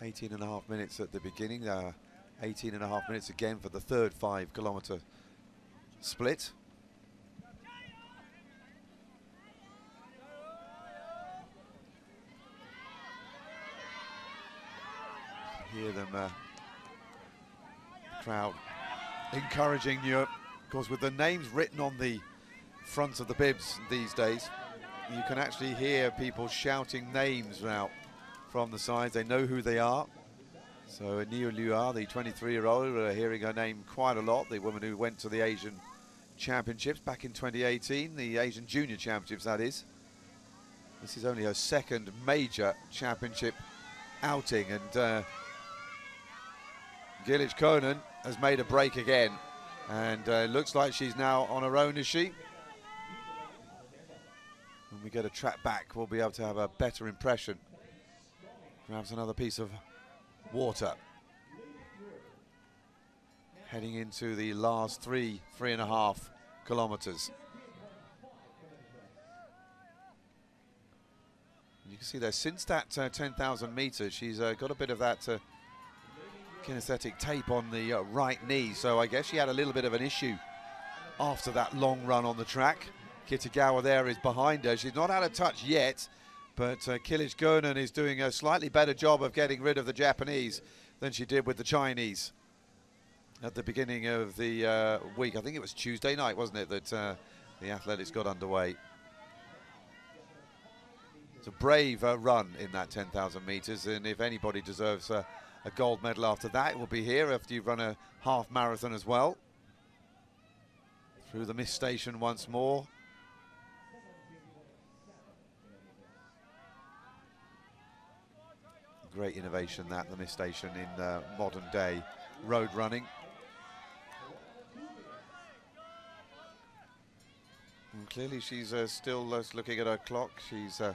Eighteen and a half minutes at the beginning, uh, 18 and a half minutes again for the third five kilometre split. Hear them, uh, crowd encouraging you. Of course, with the names written on the front of the bibs these days, you can actually hear people shouting names out from the sides. They know who they are. So Niu Liua, the 23-year-old, we're hearing her name quite a lot. The woman who went to the Asian Championships back in 2018, the Asian Junior Championships, that is. This is only her second major championship outing, and uh, Kilic Gonen has made a break again, and uh, looks like she's now on her own, is she? When we get a track back, we'll be able to have a better impression. Perhaps another piece of water. Heading into the last three, three and a half kilometers. You can see there, since that uh, 10,000 meters, she's uh, got a bit of that uh, kinesthetic tape on the uh, right knee. So I guess she had a little bit of an issue after that long run on the track. Kitagawa there is behind her. She's not out of touch yet, but uh, Gonen is doing a slightly better job of getting rid of the Japanese than she did with the Chinese at the beginning of the uh, week. I think it was Tuesday night, wasn't it, that uh, the athletics got underway. It's a brave uh, run in that 10,000 metres, and if anybody deserves a gold medal after that, it will be here after you've run a half marathon as well. Through the mist station once more. Great innovation that, the mist station in uh, modern day road running. And clearly she's uh, still uh, looking at her clock. She's uh,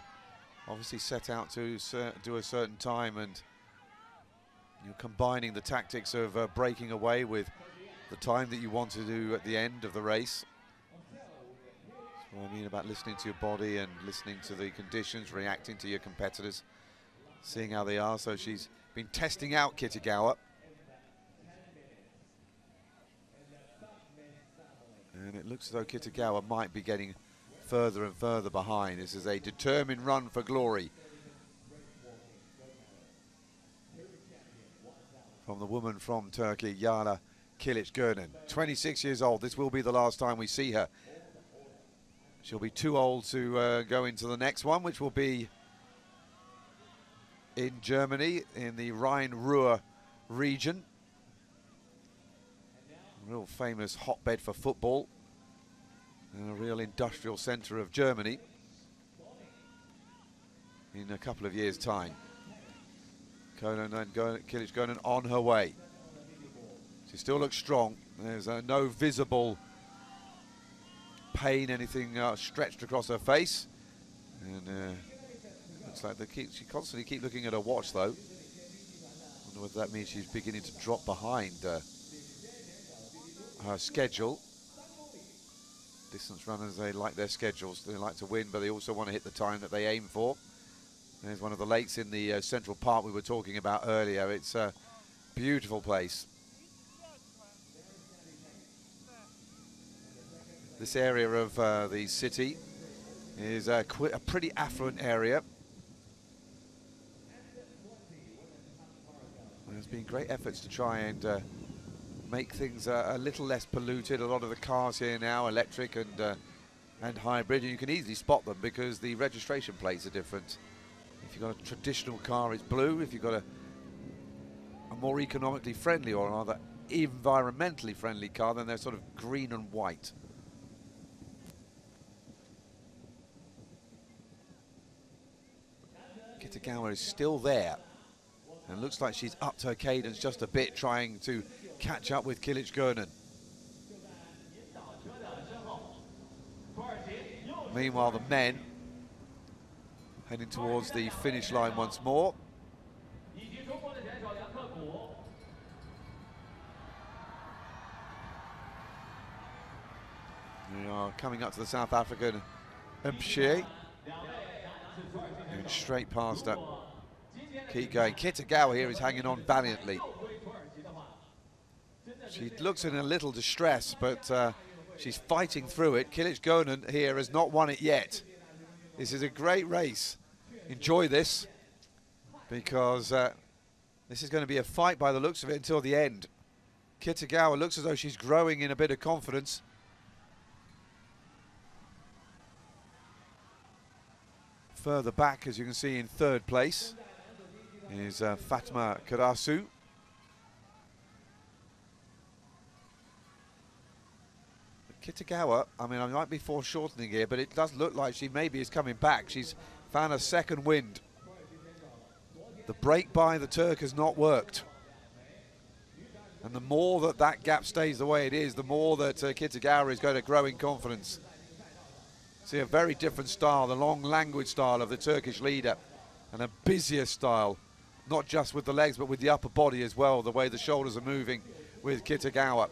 obviously set out to do a certain time and you're combining the tactics of uh, breaking away with the time that you want to do at the end of the race. That's what I mean about listening to your body and listening to the conditions, reacting to your competitors, seeing how they are. So she's been testing out Kitagawa. And it looks as though Kitagawa might be getting further and further behind. This is a determined run for glory. From the woman from Turkey, Yana Kilic Gonen. 26 years old. This will be the last time we see her. She'll be too old to uh, go into the next one, which will be in Germany, in the Rhine-Ruhr region. Real famous hotbed for football and a real industrial centre of Germany in a couple of years' time. And Kilic Gonen on her way. She still looks strong. There's uh, no visible pain, anything uh, stretched across her face. And uh, looks like they keep, she constantly keep looking at her watch though. wonder whether that means she's beginning to drop behind uh, her schedule. Distance runners, they like their schedules. They like to win, but they also want to hit the time that they aim for. There's one of the lakes in the uh, Central Park we were talking about earlier. It's a beautiful place. This area of uh, the city is a, a, pretty affluent area. There's been great efforts to try and uh, make things uh, a little less polluted. A lot of the cars here now, electric and uh, and hybrid, and you can easily spot them because the registration plates are different. If you've got a traditional car, it's blue. If you've got a, a more economically friendly or rather environmentally friendly car, then they're sort of green and white. Kitagawa is still there and looks like she's upped her cadence just a bit trying to catch up with Kilic Gonen. Meanwhile, the men heading towards the finish line once more. We are coming up to the South African Mpshe. And straight past her. Keep going. Kitagawa here is hanging on valiantly. She looks in a little distress, but uh, she's fighting through it. Kilic Gonen here has not won it yet. This is a great race. Enjoy this because uh, this is going to be a fight by the looks of it until the end. Kitagawa looks as though she's growing in a bit of confidence. Further back, as you can see in third place, is uh, Fatma Karasu. Kitagawa, I mean, I might be foreshortening here, but it does look like she maybe is coming back. She's found a second wind. The break by the Turk has not worked. And the more that that gap stays the way it is, the more that uh, Kitagawa is going to grow in confidence. See a very different style, the long language style of the Turkish leader, and a busier style, not just with the legs, but with the upper body as well, the way the shoulders are moving with Kitagawa.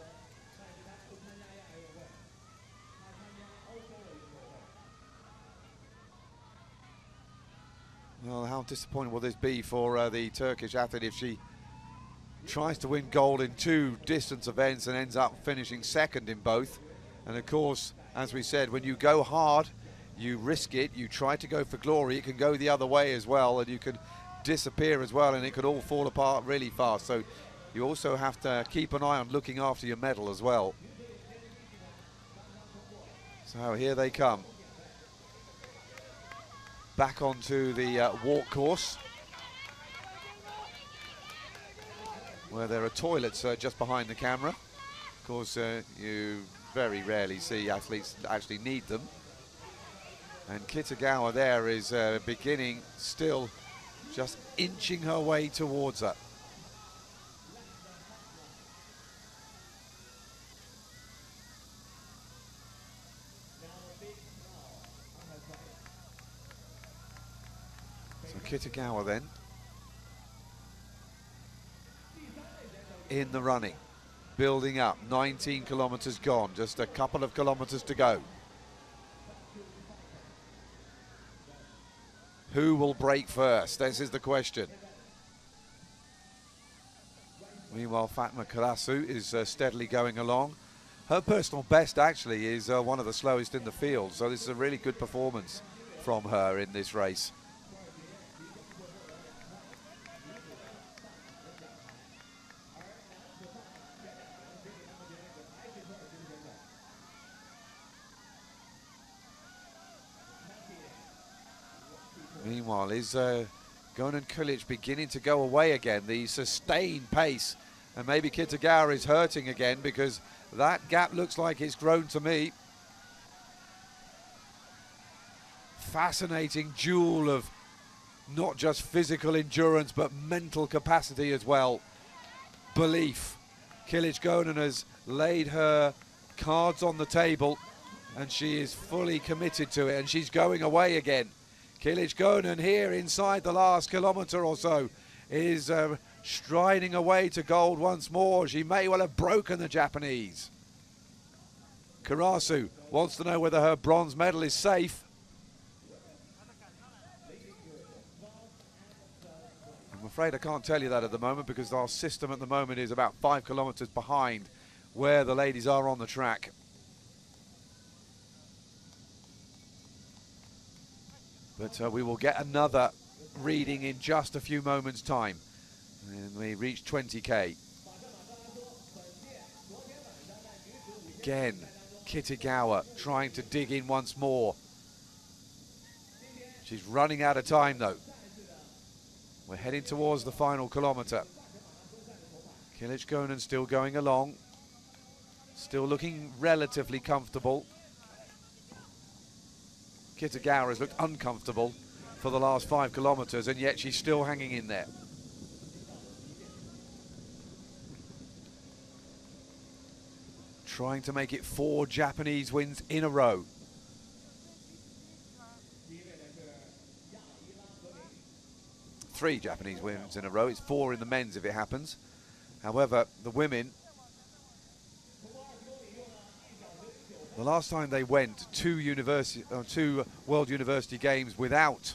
Well, how disappointing will this be for uh, the Turkish athlete if she tries to win gold in two distance events and ends up finishing second in both? And of course, as we said, when you go hard, you risk it, you try to go for glory, it can go the other way as well, and you can disappear as well, and it could all fall apart really fast. So you also have to keep an eye on looking after your medal as well. So here they come back onto the uh, walk course where there are toilets uh, just behind the camera. Of course, uh, you very rarely see athletes actually need them. And Kitagawa there is uh, beginning still just inching her way towards her. Kitagawa then in the running, building up, 19 kilometres gone, just a couple of kilometres to go. Who will break first? This is the question. Meanwhile, Fatma Karasu is uh, steadily going along. Her personal best actually is uh, one of the slowest in the field, so this is a really good performance from her in this race. Meanwhile, is uh, Gonen Kilic beginning to go away again? The sustained pace. And maybe Kitagawa is hurting again because that gap looks like it's grown to me. Fascinating jewel of not just physical endurance but mental capacity as well. Belief. Kilic Gonen has laid her cards on the table and she is fully committed to it and she's going away again. Kilic Gonen here inside the last kilometre or so is uh, striding away to gold once more. She may well have broken the Japanese. Karasu wants to know whether her bronze medal is safe. I'm afraid I can't tell you that at the moment because our system at the moment is about five kilometres behind where the ladies are on the track. But uh, we will get another reading in just a few moments' time. And we reach 20k. Again, Kitagawa trying to dig in once more. She's running out of time though. We're heading towards the final kilometre. Kilic Gonen still going along. Still looking relatively comfortable. Kitagawa has looked uncomfortable for the last five kilometres, and yet she's still hanging in there. Trying to make it four Japanese wins in a row. Three Japanese wins in a row. It's four in the men's if it happens. However, the women the last time they went two university, uh, two World University Games without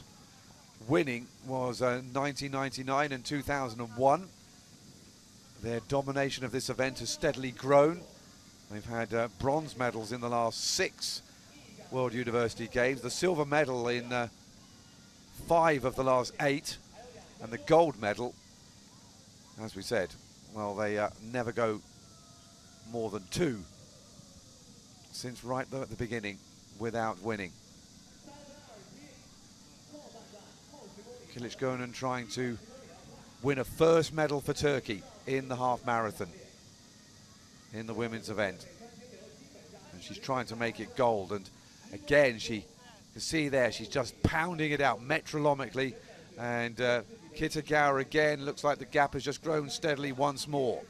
winning was uh, 1999 and 2001. Their domination of this event has steadily grown. They've had uh, bronze medals in the last six World University Games, the silver medal in uh, five of the last eight, and the gold medal, as we said, well, they uh, never go more than two since right at the beginning without winning. Kilic Gönen trying to win a first medal for Turkey in the half marathon in the women's event. And she's trying to make it gold. And again, she can see there, she's just pounding it out metronomically. And uh, Kitagawa again looks like the gap has just grown steadily once more.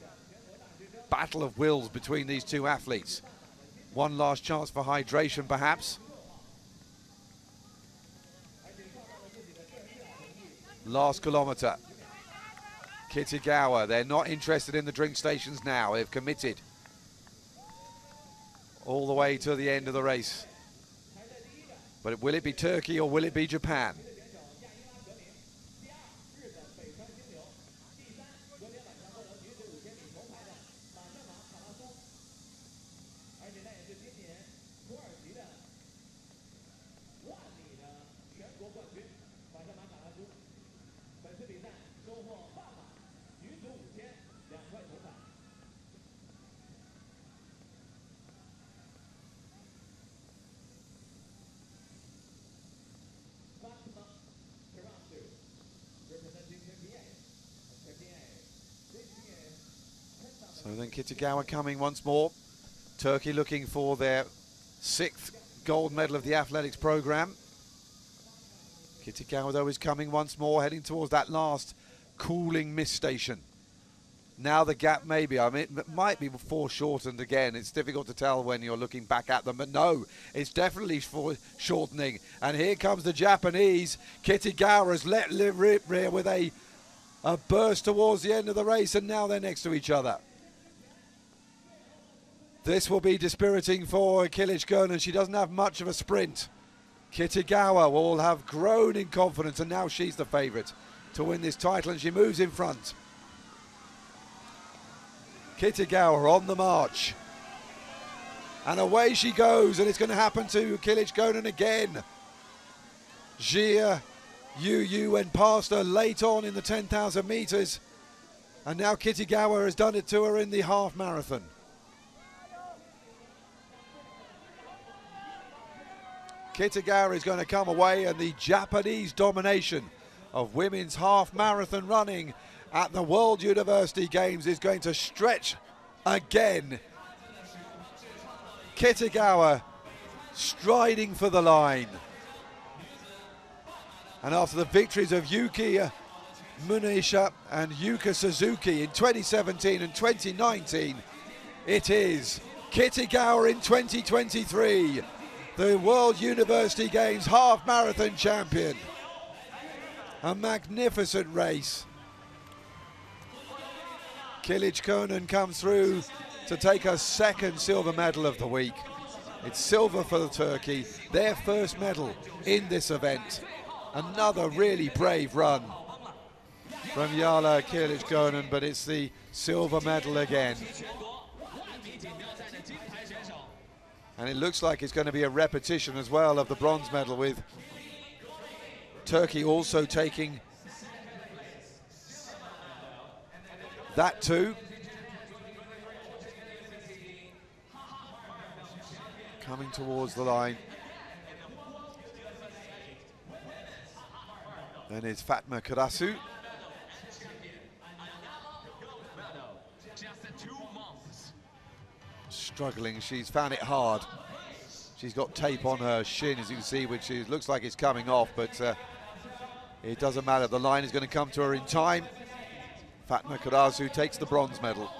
Battle of wills between these two athletes. One last chance for hydration, perhaps. Last kilometre. Kitagawa, they're not interested in the drink stations now. They've committed all the way to the end of the race. But will it be Turkey or will it be Japan? So then Kitagawa coming once more. Turkey looking for their sixth gold medal of the athletics program. Kitagawa though is coming once more, heading towards that last cooling mist station. Now the gap maybe, I mean, it might be foreshortened again. It's difficult to tell when you're looking back at them, but no, it's definitely shortening. And here comes the Japanese. Kitagawa's let rip rear with a, a burst towards the end of the race, and now they're next to each other. This will be dispiriting for Kilic Gönen. She doesn't have much of a sprint. Kitagawa will have grown in confidence, and now she's the favourite to win this title, and she moves in front. Kitagawa on the march. And away she goes, and it's going to happen to Kilic Gönen again. Jia Yu Yu went past her late on in the 10,000 metres. And now Kitagawa has done it to her in the half marathon. Kitagawa is going to come away and the Japanese domination of women's half marathon running at the World University Games is going to stretch again. Kitagawa striding for the line. And after the victories of Yuki uh, Munehisa and Yuka Suzuki in 2017 and 2019, it is Kitagawa in 2023 the World University Games half marathon champion. A magnificent race. Kilic Gönen comes through to take a second silver medal of the week. It's silver for the Turkey, their first medal in this event. Another really brave run from Yayla Kilic Gönen, but it's the silver medal again. And it looks like it's going to be a repetition as well of the bronze medal with Turkey also taking that too. Coming towards the line. Then it's Fatma Karasu. Struggling. She's found it hard. She's got tape on her shin, as you can see, which is, looks like it's coming off, but uh, it doesn't matter. The line is going to come to her in time. Fatma Karasu takes the bronze medal.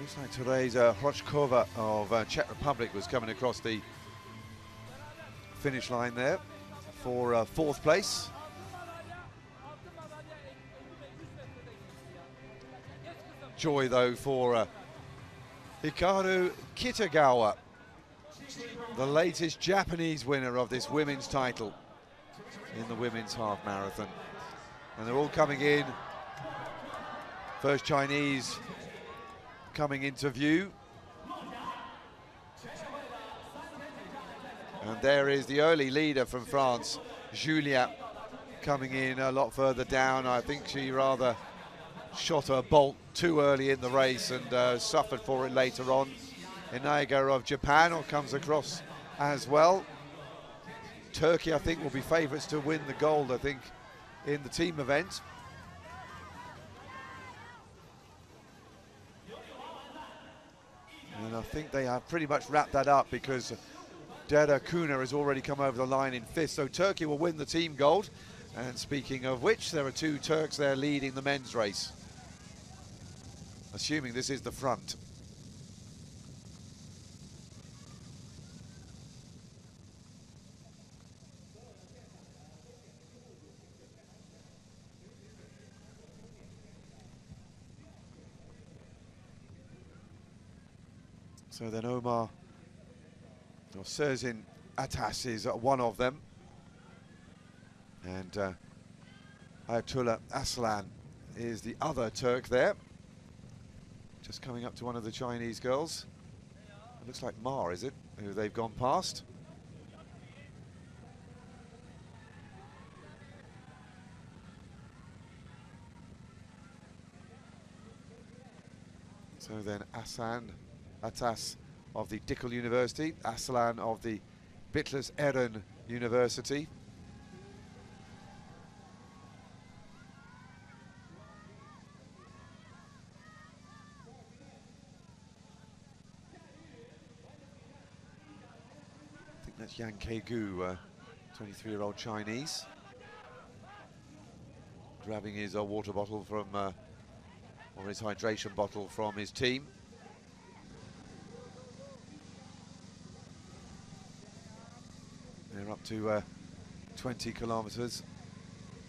Looks like Teresa Hrochkova of uh, Czech Republic was coming across the finish line there for uh, fourth place. Joy though for uh, Hikaru Kitagawa, the latest Japanese winner of this women's title in the women's half marathon. And they're all coming in. First Chinese coming into view. And there is the early leader from France, Julia, coming in a lot further down. I think she rather shot her bolt too early in the race and uh, suffered for it later on. Einaga of Japan comes across as well. Turkey, I think, will be favourites to win the gold, I think, in the team event. I think they have pretty much wrapped that up because Dera Kuna has already come over the line in fifth. So Turkey will win the team gold. And speaking of which, there are two Turks there leading the men's race. Assuming this is the front. So then Omar, or Sezgin Atas is one of them. And uh, Ayetullah Aslan is the other Turk there. Just coming up to one of the Chinese girls. It looks like Mar, is it, who they've gone past. So then Asan Atas of the Dicle University, Aslan of the Bitlis Eren University. I think that's Yang Kegu, 23-year-old Chinese. Grabbing his uh, water bottle from, uh, or his hydration bottle from his team. They're up to uh, 20 kilometres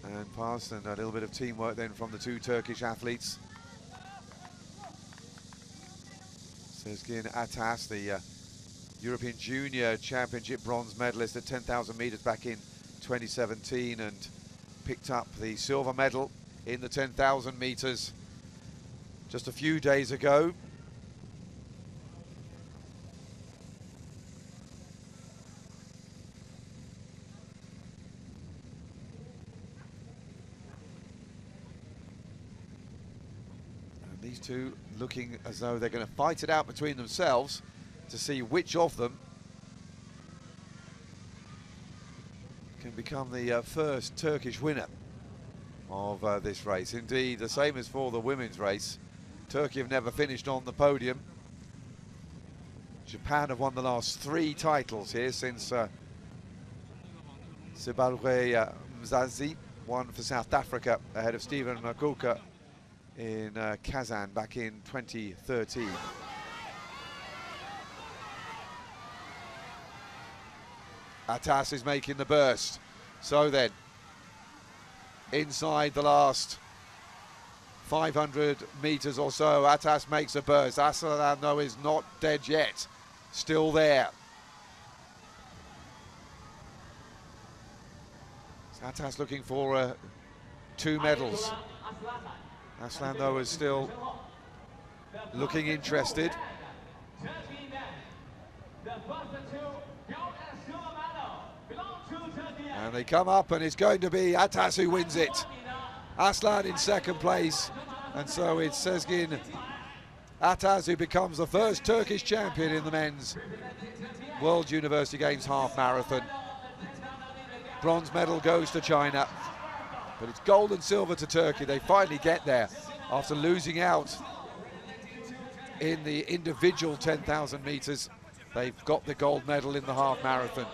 and past, and a little bit of teamwork then from the two Turkish athletes. Sezgin Atas, the uh, European Junior Championship bronze medalist at 10,000 metres back in 2017 and picked up the silver medal in the 10,000 metres just a few days ago. Two looking as though they're going to fight it out between themselves to see which of them can become the uh, first Turkish winner of uh, this race. Indeed, the same as for the women's race. Turkey have never finished on the podium. Japan have won the last three titles here since uh, Sibalwe uh, Mzazi won for South Africa ahead of Stephen Mokoka in uh, Kazan back in 2013. Atas is making the burst. So then, inside the last 500 metres or so, Atas makes a burst. Aslan, though, is not dead yet. Still there. Atas looking for uh, two medals. Aslan, though, is still looking interested. And they come up, and it's going to be Atas who wins it. Aslan in second place, and so it's Sezgin Atas who becomes the first Turkish champion in the men's World University Games half marathon. Bronze medal goes to China, but it's gold and silver to Turkey. They finally get there after losing out in the individual 10,000 meters. They've got the gold medal in the half marathon.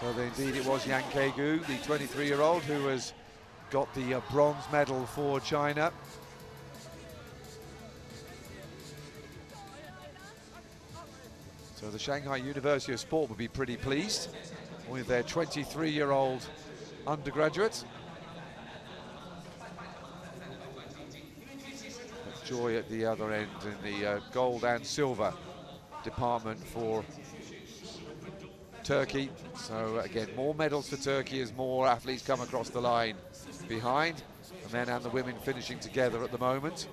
So indeed it was Yang Kegu, the 23-year-old, who has got the uh, bronze medal for China. So the Shanghai University of Sport would be pretty pleased with their 23-year-old undergraduate. Joy at the other end in the uh, gold and silver department for Turkey. So again, more medals for Turkey as more athletes come across the line behind. The men and the women finishing together at the moment.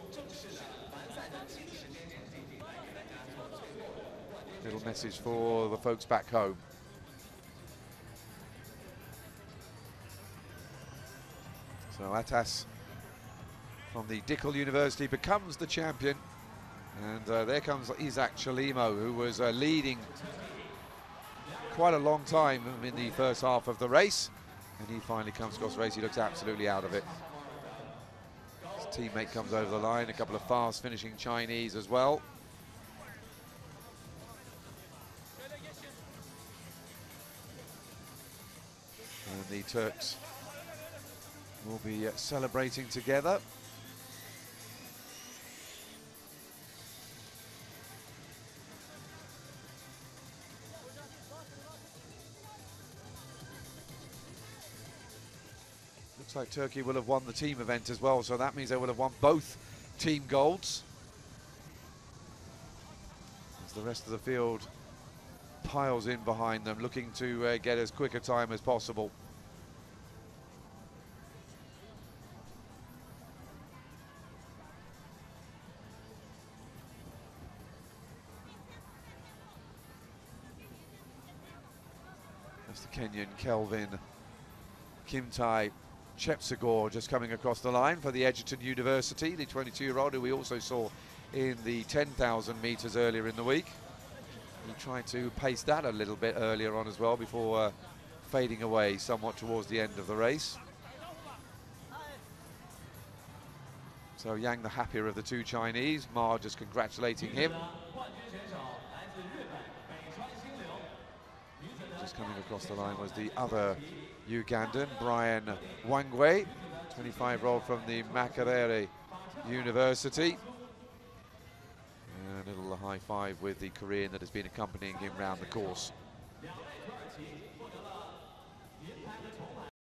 Little message for the folks back home. So Atas from the Dicle University becomes the champion. And uh, there comes Isaac Chelimo, who was uh, leading quite a long time in the first half of the race. And he finally comes across the race. He looks absolutely out of it. His teammate comes over the line. A couple of fast finishing Chinese as well. And the Turks will be uh, celebrating together. Looks like Turkey will have won the team event as well, so that means they will have won both team golds. As the rest of the field piles in behind them, looking to uh, get as quick a time as possible. Kenyan Kelvin Kimtai Chepsagor just coming across the line for the Egerton University, the 22-year-old who we also saw in the 10,000 metres earlier in the week. He tried to pace that a little bit earlier on as well before uh, fading away somewhat towards the end of the race. So Yang the happier of the two Chinese, Ma just congratulating him. Just coming across the line was the other Ugandan, Brian Wangwe, 25-year-old from the Makerere University. And a little high five with the Korean that has been accompanying him round the course.